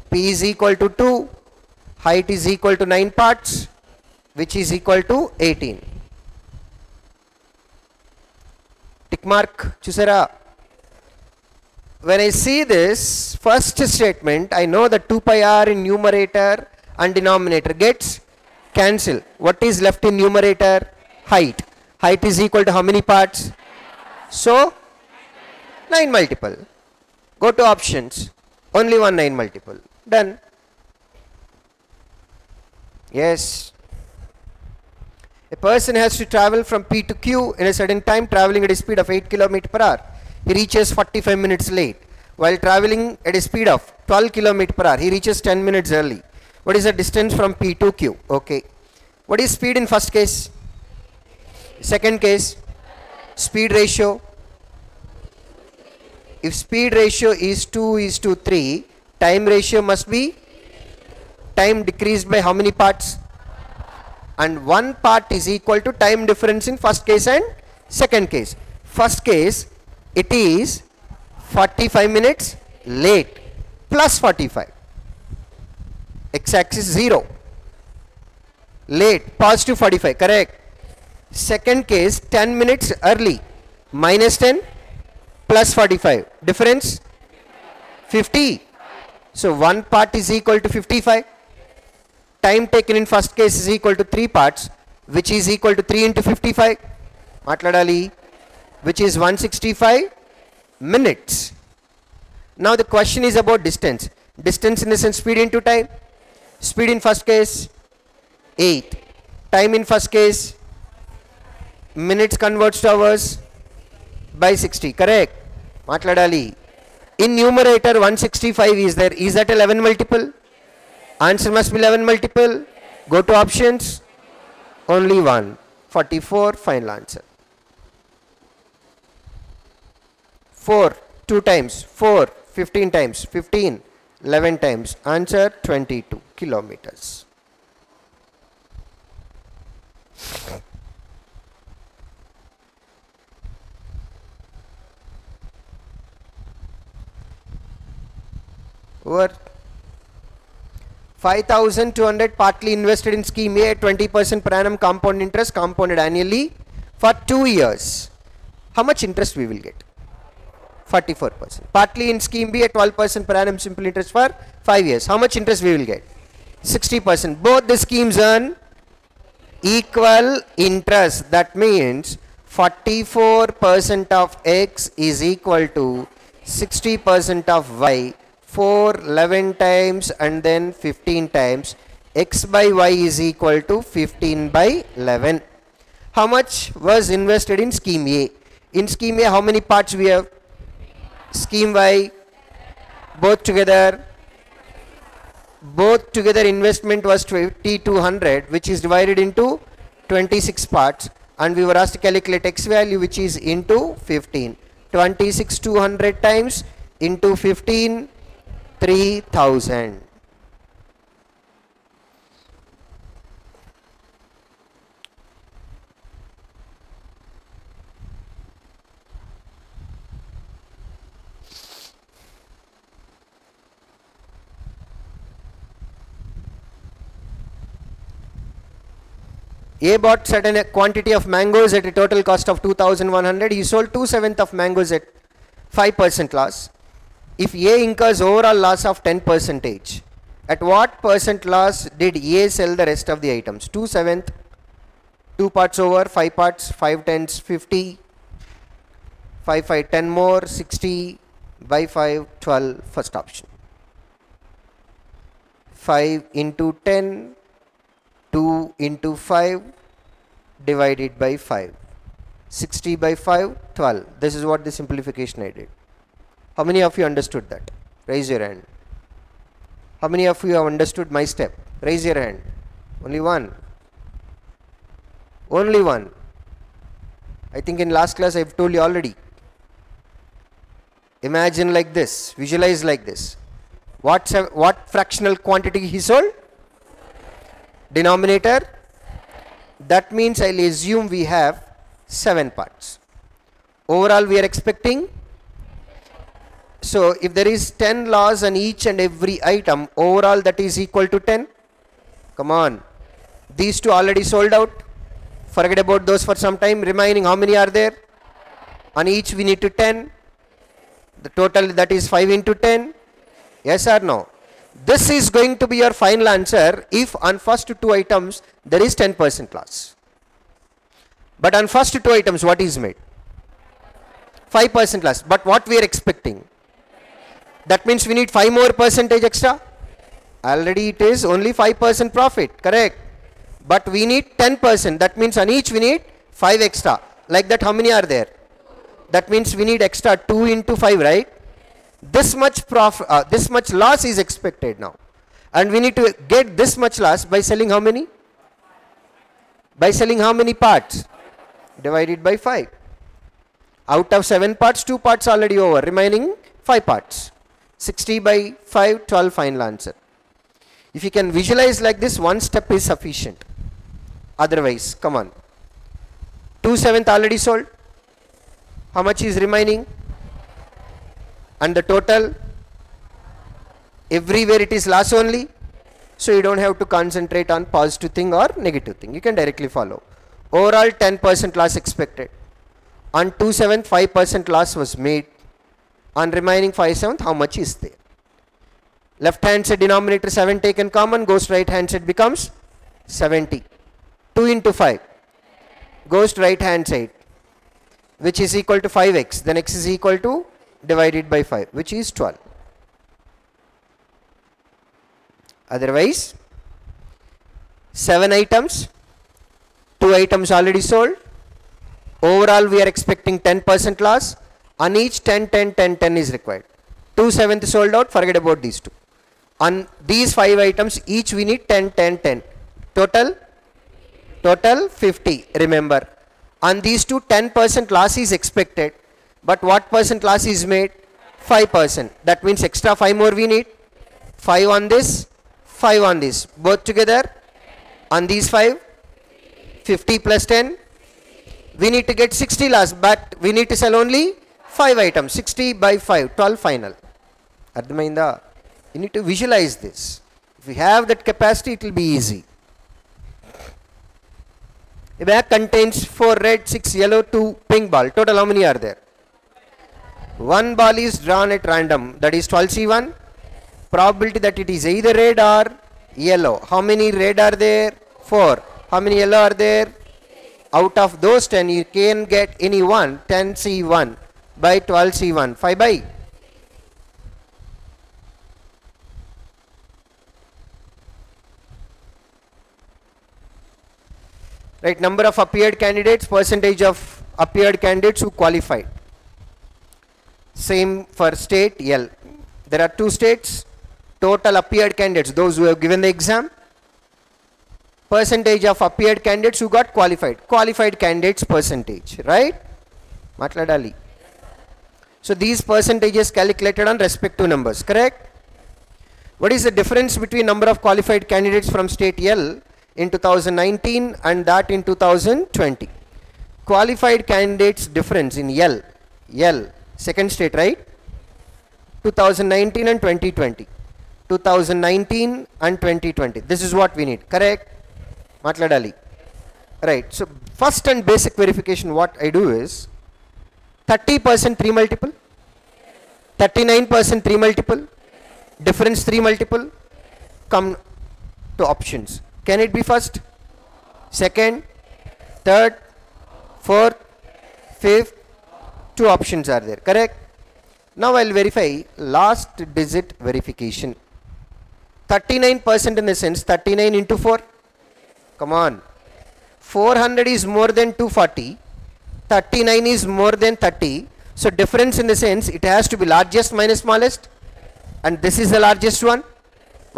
P is equal to 2, height is equal to 9 parts, which is equal to 18. Tick mark, chusara. When I see this first statement, I know that 2 pi r in numerator and denominator gets cancel. What is left in numerator? Height. Height is equal to how many parts? So, 9 multiple. Go to options. Only one 9 multiple. Done. Yes. A person has to travel from P to Q in a certain time traveling at a speed of 8 km per hour. He reaches 45 minutes late. While traveling at a speed of 12 km per hour, he reaches 10 minutes early. What is the distance from P to Q? Okay. What is speed in first case? Second case, speed ratio. If speed ratio is 2 is to 3, time ratio must be time decreased by how many parts? And one part is equal to time difference in first case and second case. First case, it is 45 minutes late plus 45. X-axis 0. Late, positive 45, correct. Second case, 10 minutes early, minus 10 plus 45. Difference? 50. So one part is equal to 55. Time taken in first case is equal to 3 parts, which is equal to 3 into 55. Matladali, which is 165 minutes. Now the question is about distance. Distance in the sense speed into time. Speed in first case 8. Time in first case minutes converts to hours by 60. Correct? Matladali. In numerator 165 is there. Is that 11 multiple? Answer must be 11 multiple. Go to options. Only one. 44 final answer. 4 2 times. 4 15 times. 15 11 times. Answer 22 kilometers. Over. 5200 partly invested in scheme A at 20% per annum compound interest compounded annually for 2 years. How much interest we will get 44%. Partly in scheme B at 12% per annum simple interest for 5 years. How much interest we will get? 60%. Both the schemes earn equal interest. That means 44% of X is equal to 60% of Y. 4, 11 times and then 15 times. X by Y is equal to 15 by 11. How much was invested in scheme A? In scheme A, how many parts we have? Scheme Y both together both together investment was 2200 which is divided into 26 parts and we were asked to calculate x value which is into 15 26 200 times into 15 3000 A bought certain quantity of mangoes at a total cost of 2100. He sold 2 seventh of mangoes at 5% loss. If A incurs overall loss of 10 percentage, at what percent loss did A sell the rest of the items? 2 seventh, 2 parts over, 5 parts, 5 tens, 50, 5 5 10 more, 60 by 5, 12, first option. 5 into 10, 2 into 5 divided by 5. 60 by 5, 12. This is what the simplification I did. How many of you understood that? Raise your hand. How many of you have understood my step? Raise your hand. Only one. Only one. I think in last class I've told you already. Imagine like this. Visualize like this. What, what fractional quantity he sold? denominator that means I will assume we have 7 parts overall we are expecting So if there is 10 laws on each and every item, overall that is equal to 10. Come on. These two already sold out. Forget about those for some time. Remaining, how many are there? On each we need to 10. The total that is 5 into 10. Yes or no? This is going to be your final answer if on first two items there is 10% loss. But on first two items what is made? 5% loss. But what we are expecting? That means we need 5 more percentage extra. Already it is only 5% profit, correct? But we need 10%. That means on each we need 5 extra. Like that how many are there? That means we need extra 2 into 5, right? This much profit, uh, this much loss is expected now. And we need to get this much loss by selling how many? By selling how many parts? Divided by 5. Out of 7 parts, 2 parts already over. Remaining 5 parts. 60 by 5, 12 final answer. If you can visualize like this, one step is sufficient. Otherwise, come on. 2 seventh already sold. How much is remaining? And the total? Everywhere it is loss only. So you don't have to concentrate on positive thing or negative thing. You can directly follow. Overall 10% loss expected. On 2 7th, 5% loss was made. On remaining 5 7th, how much is there? Left hand side denominator 7 taken common, goes right hand side becomes 70. 2 into 5 goes to right hand side, which is equal to 5x. Then x is equal to divided by 5, which is 12. Otherwise, 7 items, 2 items already sold. Overall, we are expecting 10% loss. On each 10, 10, 10, 10 is required. 2 seventh sold out, forget about these two. On these 5 items, each we need 10, 10, 10. Total? Total 50, remember. On these two, 10% loss is expected. But what percent loss is made? 5%. That means extra 5 more we need. 5 on this, 5 on this. Both together on these 5, 50 plus 10. We need to get 60 loss but we need to sell only 5 items. 60 by 5, 12 final. Ardhamainda, you need to visualize this. If we have that capacity, it will be easy. A bag contains 4 red, 6 yellow, 2 pink ball. Total how many are there? One ball is drawn at random that is 12c1 probability that it is either red or yellow. How many red are there? 4 how many yellow are there? Out of those 10 you can get any one 10c1 by 12c1 5 by. Right number of appeared candidates percentage of appeared candidates who qualified same for state L. There are two states total appeared candidates those who have given the exam. Percentage of appeared candidates who got qualified. Qualified candidates percentage right? Matladali. So these percentages calculated on respective numbers correct? What is the difference between number of qualified candidates from state L in 2019 and that in 2020. Qualified candidates difference in L, L, second state, right? 2019 and 2020. 2019 and 2020. This is what we need, correct? Matladali. Right. So first and basic verification what I do is 30% 3 multiple, 39% 3 multiple, difference 3 multiple, come to options. Can it be first, second, third, fourth, fifth? Two options are there, correct? Now I'll verify last digit verification. 39% in the sense 39 into 4. Come on. 400 is more than 240. 39 is more than 30. So difference in the sense it has to be largest minus smallest. And this is the largest one.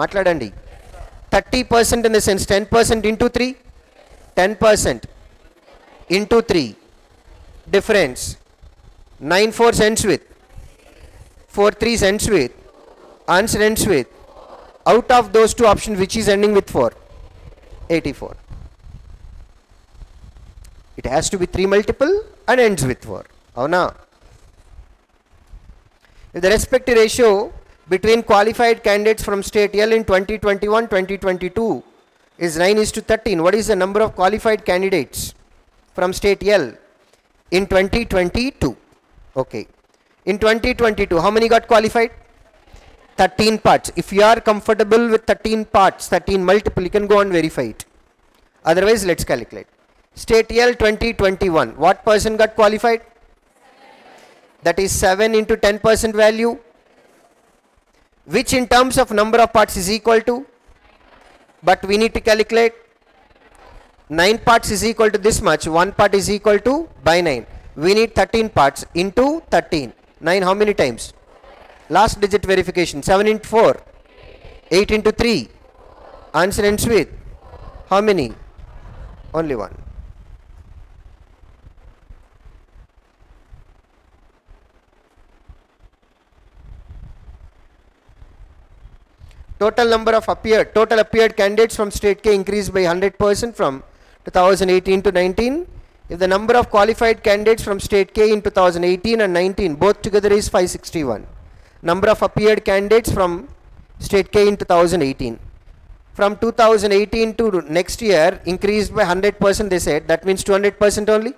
మాట్లాడండి 30% in the sense 10% into 3 10% into 3 difference 9 four ends with. 4 three ends with. Answer ends with. Out of those two options which is ending with 4 84 it has to be 3 multiple and ends with 4 avuna if the respective ratio between qualified candidates from state L in 2021-2022 is 9 is to 13 what is the number of qualified candidates from state L in 2022 Okay. In 2022, how many got qualified? 13 parts. If you are comfortable with 13 parts, 13 multiple, you can go and verify it. Otherwise, let's calculate. State L 2021, what person got qualified? That is 7 into 10% value, which in terms of number of parts is equal to, but we need to calculate 9 parts is equal to this much, 1 part is equal to by 9. We need 13 parts into 13. 9 how many times? Last digit verification, 7 into 4, 8 into 3. Answer ends with how many? Only one. Total number of appeared, total appeared candidates from state K increased by 100% from 2018 to 19. If the number of qualified candidates from state K in 2018 and 19 both together is 561. Number of appeared candidates from state K in 2018. From 2018 to next year increased by 100% they said that means 200% only.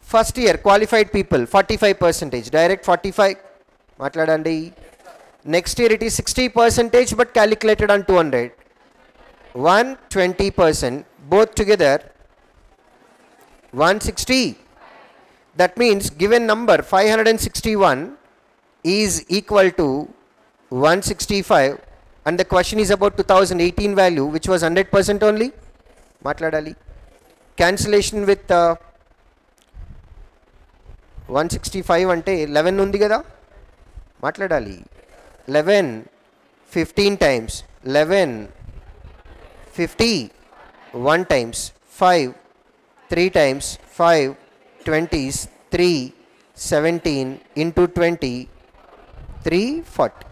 First year qualified people 45 percentage direct 45. Next year it is 60 percentage but calculated on 200. 120 percent both together 160. That means given number 561 is equal to 165 and the question is about 2018 value which was 100% only. Matladali. Cancellation with uh, 165 అంటే 11 ఉంది కదా మాట్లాడాలి 11 15 times 11 50 1 times 5 3 times 5, is 3, 17 into 20, 340.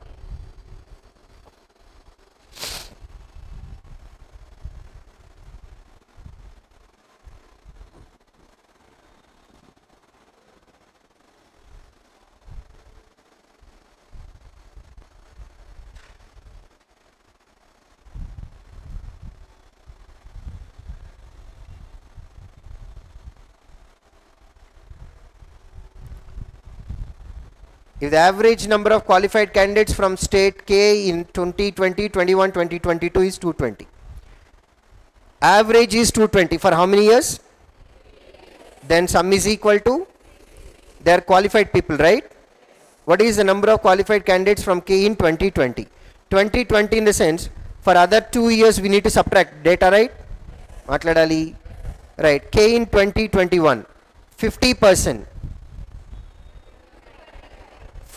If the average number of qualified candidates from state K in 2020, 21, 2022 is 220. Average is 220 for how many years? Then sum is equal to they are qualified people, right? What is the number of qualified candidates from K in 2020? 2020 in the sense for other two years we need to subtract data, right? Matladali, right? K in 2021, 50 percent.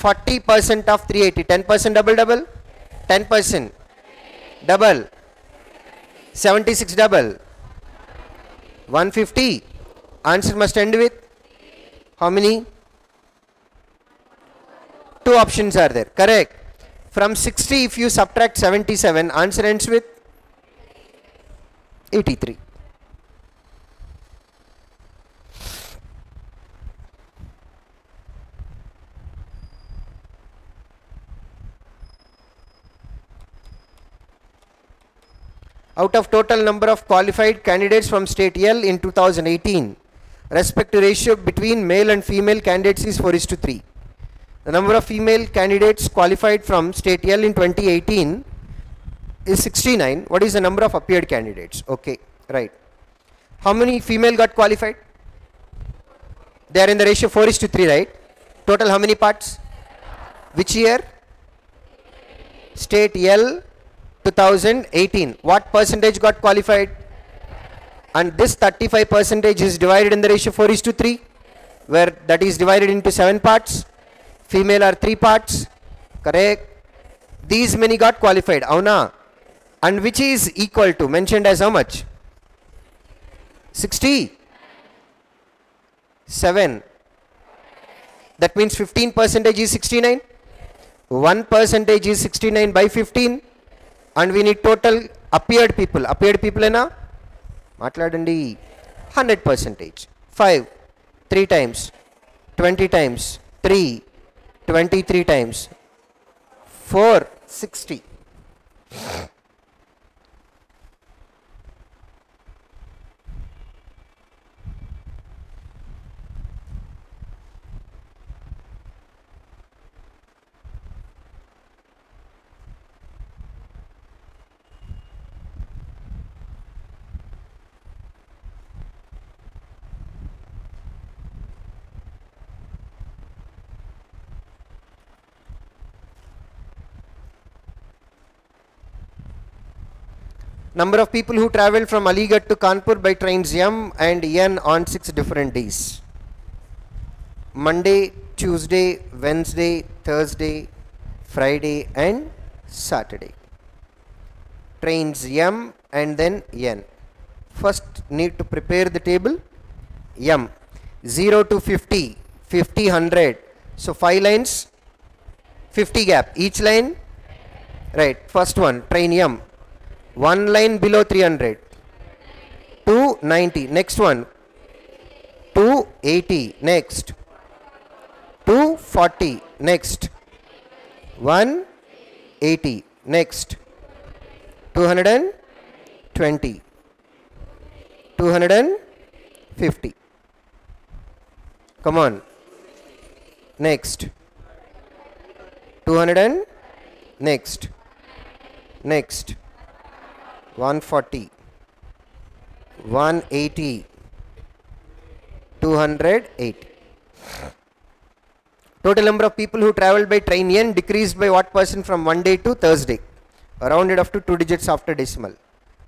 40% of 380 10% double double? 10% double. 76 double. 150 answer must end with? How many? Two options are there. Correct. From 60 if you subtract 77 answer ends with? 83 out of total number of qualified candidates from state L in 2018, respective ratio between male and female candidates is 4 is to 3. The number of female candidates qualified from state L in 2018 is 69. What is the number of appeared candidates? Okay, right. How many female got qualified? They are in the ratio 4 is to 3, right? Total how many parts? Which year? State L 2018 what percentage got qualified? And this 35 percentage is divided in the ratio 4 is to 3 where that is divided into 7 parts. Female are 3 parts. Correct? These many got qualified. Avuna and which is equal to mentioned as how much? 60 7 that means 15 percentage is 69 1 percentage is 69 by 15 and we need total appeared people appeared people అయినా మాట్లాడండి. Hundred percentage five three times twenty times three twenty three times four sixty Number of people who traveled from Aligarh to Kanpur by trains M and N on six different days. Monday, Tuesday, Wednesday, Thursday, Friday and Saturday. Trains M and then N. First need to prepare the table. M. 0 to 50, 50, 100. So 5 lines, 50 gap. Each line, right. First one, train M one line below 300 290 next one. 280 next. 240 next. 180 next. 220 250 come on. Next. 200 and next. Next 140 180 280 total number of people who traveled by train n decreased by what percent from monday to thursday? Rounded up to two digits after decimal.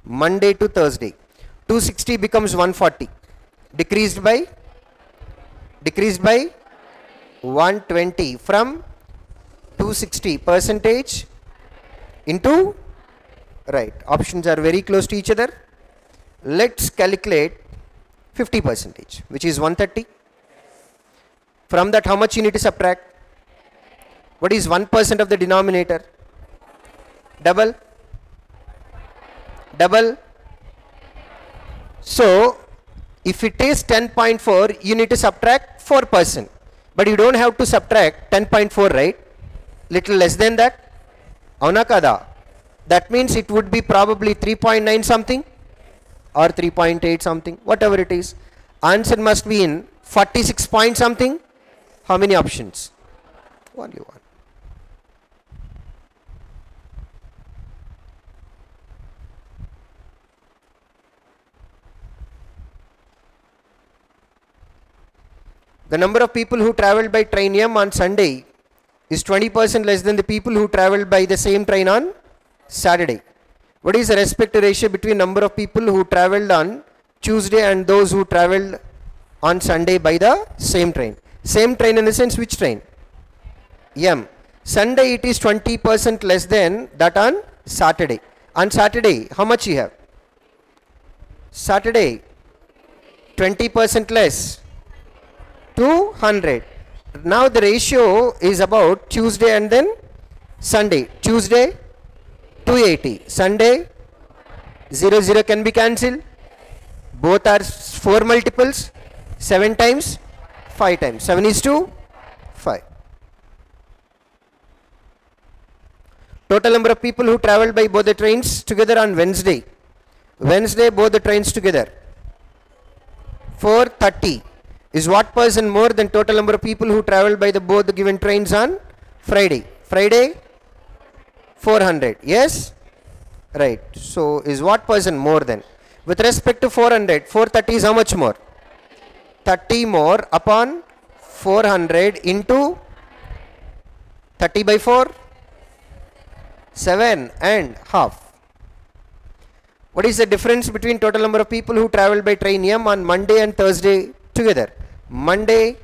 Monday to thursday 260 becomes 140 decreased by? Decreased by? 120 from 260 percentage into right. Options are very close to each other. Let's calculate 50 percentage which is 130 from that how much you need to subtract? What is 1% of the denominator? Double. Double. So if it is 10.4 you need to subtract 4% but you don't have to subtract 10.4 right? Little less than that? Avuna kada that means it would be probably 3.9 something or 3.8 something whatever it is. Answer must be in 46 point something. How many options? Only one the number of people who traveled by train M on Sunday is 20% less than the people who traveled by the same train on Saturday. What is the respective ratio between number of people who traveled on Tuesday and those who traveled on Sunday by the same train? Same train in the sense which train? M. Sunday it is 20% less than that on Saturday. On Saturday, how much you have? Saturday, 20% less. 200. Now the ratio is about Tuesday and then Sunday. Tuesday, 280. Sunday 0 0 can be cancelled. Both are 4 multiples. 7 times 5 times. 7 is 2 5. Total number of people who traveled by both the trains together on Wednesday. Wednesday both the trains together. 430 is what person more than total number of people who traveled by the both the given trains on Friday. Friday 400 yes? Right. So is what person more than with respect to 400 430 is how much more? 30 more upon 400 into 30 by 4 7 and half. What is the difference between total number of people who traveled by train M on Monday and Thursday together? Monday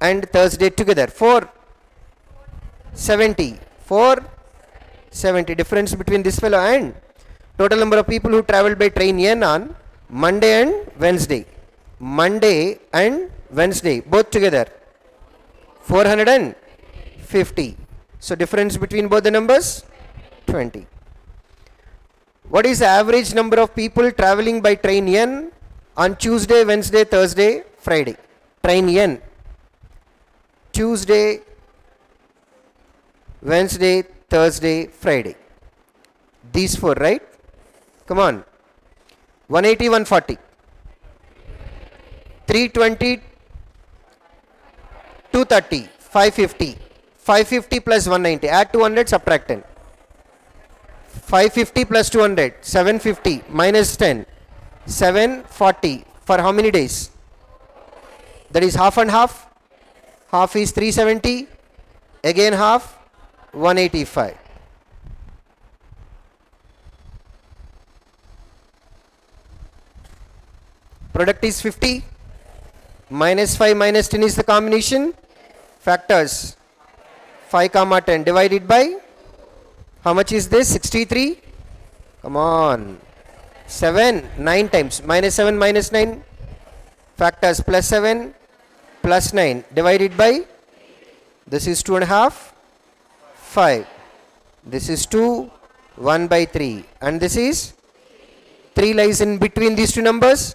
and Thursday together. 470 4 70 difference between this fellow and total number of people who traveled by train N on Monday and Wednesday. Monday and Wednesday both together 450. So difference between both the numbers 20. What is the average number of people traveling by train N on Tuesday, Wednesday, Thursday, Friday? Train N. Tuesday, Wednesday, Thursday, Friday. These four, right? Come on. 180, 140. 320, 230, 550. 550 plus 190. Add 200, subtract 10. 550 plus 200, 750 minus 10, 740. For how many days? That is half and half. Half is 370. Again half, 185. Product is 50. Minus 5 minus 10 is the combination. Factors 5 comma 10 divided by how much is this? 63. Come on. 7, 9 times. Minus 7 minus 9. Factors plus 7 plus 9 divided by this is 2 and a half 5 this is 2 1 by 3 and this is 3 lies in between these two numbers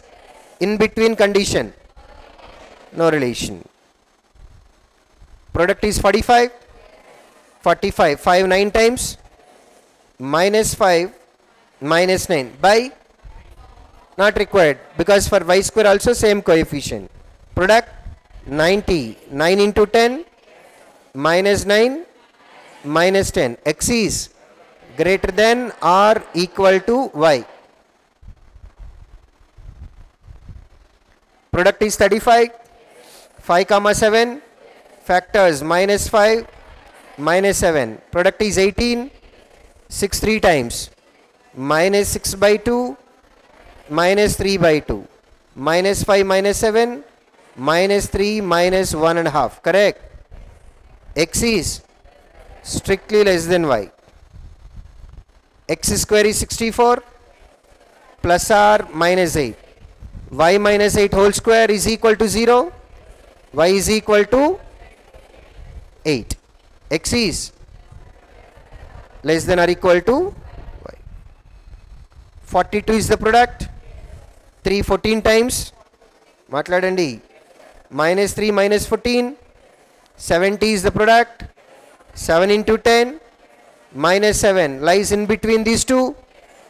in between condition. No relation. Product is 45 45 5 9 times. Minus 5 minus 9 by? Not required. Because for y square also same coefficient. Product 90 9 into 10 minus 9 minus 10 x is greater than or equal to y. Product is 35 5 comma 7 factors minus 5 minus 7 product is 18 6 3 times. Minus 6 by 2 minus 3 by 2 minus 5 minus 7 minus 3 minus 1 and a half. Correct? X is strictly less than y x square is 64 plus r minus 8 y minus 8 whole square is equal to 0 y is equal to 8 x is less than or equal to y 42 is the product 3 14 times మాట్లాడండి minus 3 minus 14 70 is the product 7 into 10 minus 7 lies in between these two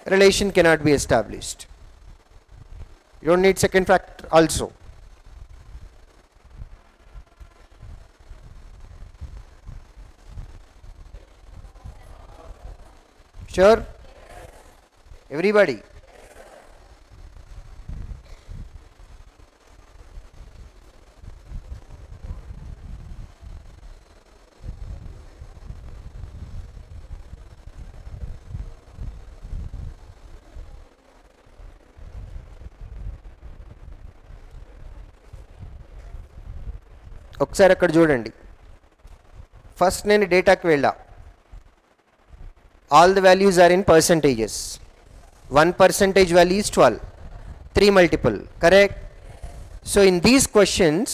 relation cannot be established. You don't need second factor also. Sure? Everybody ఒకసారి అక్కడ చూడండి first నేను డేటాకి వెళ్ళా all the values are in percentages one percentage value is twelve three multiple correct so in these questions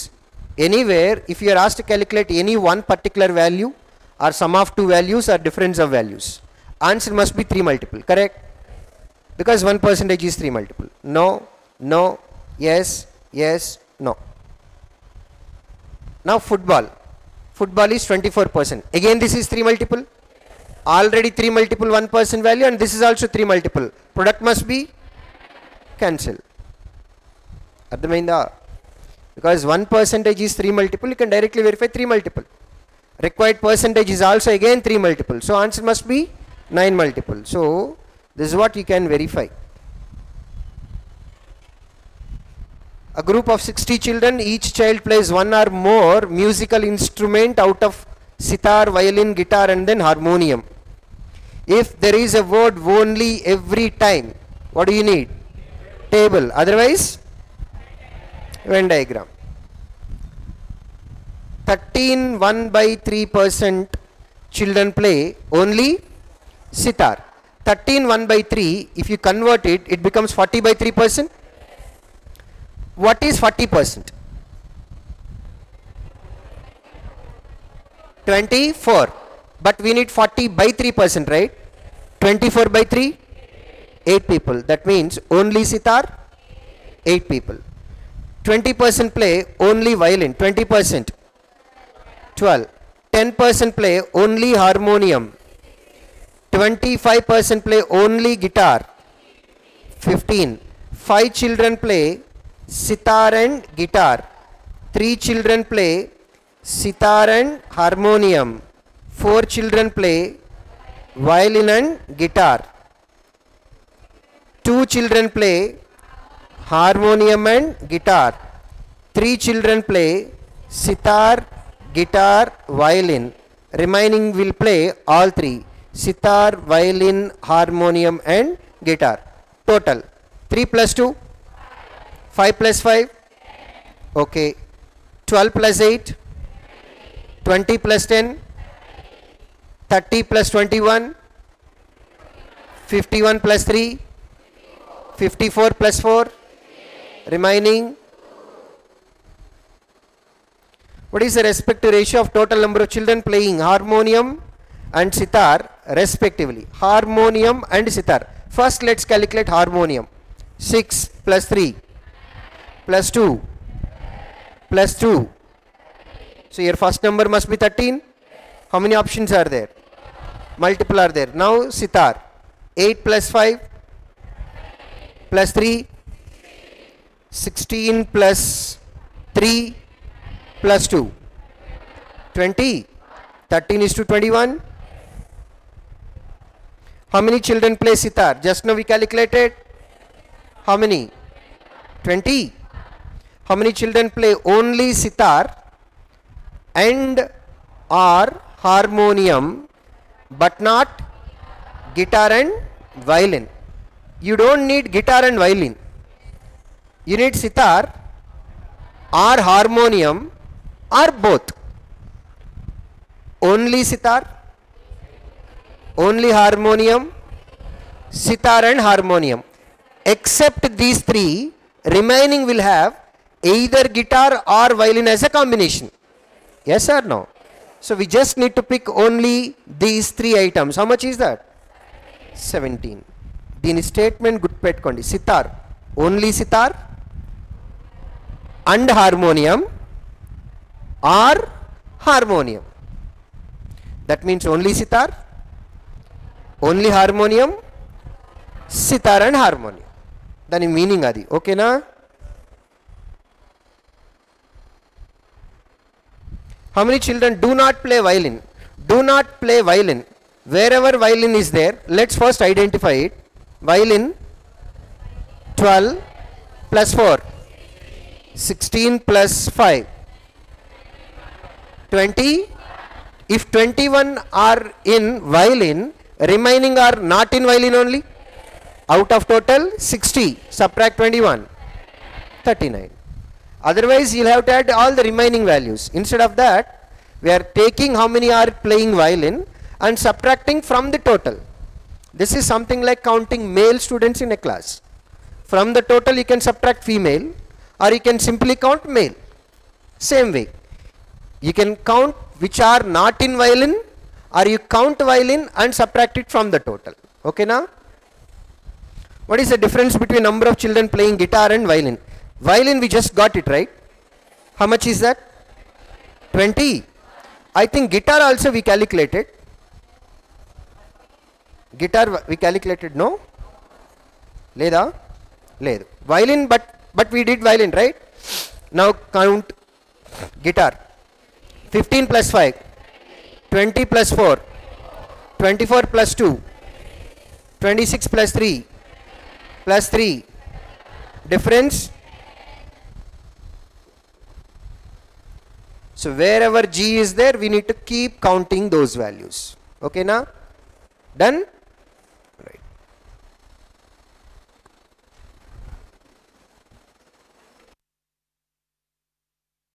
anywhere if you are as to calculate any one particular value are some of two values are difference of values answer must be three multiple correct because 1 percentage is 3 multiple. No, no, yes, yes, no. Now football. Football is 24%. Again this is 3 multiple. Already 3 multiple 1 value and this is also 3 multiple. Product must be cancelled. minda Because 1 percentage is 3 multiple, you can directly verify 3 multiple. Required percentage is also again 3 multiple. So answer must be 9 multiple. So this is what you can verify. A group of 60 children, each child plays one or more musical instrument out of sitar, violin, guitar and then harmonium. If there is a word only every time, what do you need? Table. Otherwise, Venn diagram. 13 1 by 3 percent children play only sitar. 13 1 by 3 if you convert it it becomes 40 by 3 percent what is 40 percent? 24 but we need 40 by 3 percent right? 24 by 3 8 people. That means only sitar 8 people. 20 percent play only violin. 20 percent. 12 10% play only harmonium. 25% play only guitar. 15. 5 children play sitar and guitar. 3 children play sitar and harmonium. 4 children play violin and guitar. 2 children play harmonium and guitar. 3 children play sitar, guitar, violin. Remaining will play all three sitar, violin, harmonium, and guitar. Total 3 plus 2, 5 plus 5, okay, 12 plus 8, 20 plus 10, 30 plus 21, 51 plus 3, 54 plus 4, remaining? What is the respective ratio of total number of children playing harmonium and sitar respectively? Harmonium and sitar. First let's calculate harmonium. 6 plus 3 plus 2 plus 2 so your first number must be 13 how many options are there? Multiple are there. Now sitar. 8 plus 5 plus 3 16 plus 3 plus 2 20 13 is to 21 how many children play sitar? Just now we calculated. How many? 20 how many children play only sitar and or harmonium but not guitar and violin? You don't need guitar and violin. You need sitar or harmonium or both. Only sitar only harmonium sitar and harmonium. Except these three remaining will have either guitar or violin as a combination yes or no so we just need to pick only these three items how much is that 17 దీని statement గుర్తుపెట్టుకోండి sitar only sitar and harmonium or harmonium that means only sitar only harmonium sitar and harmonium దాని meaning అది ఓకేనా how many children do not play violin? Do not play violin. Wherever violin is there let's first identify it. Violin 12 plus 4 16 plus 5 20 if 21 are in violin remaining are not in violin only. Out of total 60 subtract 21 39 otherwise you'll have to add all the remaining values. Instead of that we are taking how many are playing violin and subtracting from the total. This is something like counting male students in a class. From the total you can subtract female or you can simply count male. Same way. You can count which are not in violin or you count violin and subtract it from the total. Okay now? What is the difference between number of children playing guitar and violin Violin, we just got it, right? How much is that? 20. I think guitar also we calculated. Guitar we calculated, no? Leda? Leda. Violin, but, but we did violin, right? Now count guitar. 15 plus 5. 20 plus 4. 24 plus 2. 26 plus 3. Plus 3. Difference? So wherever g is there we need to keep counting those values. Okay now done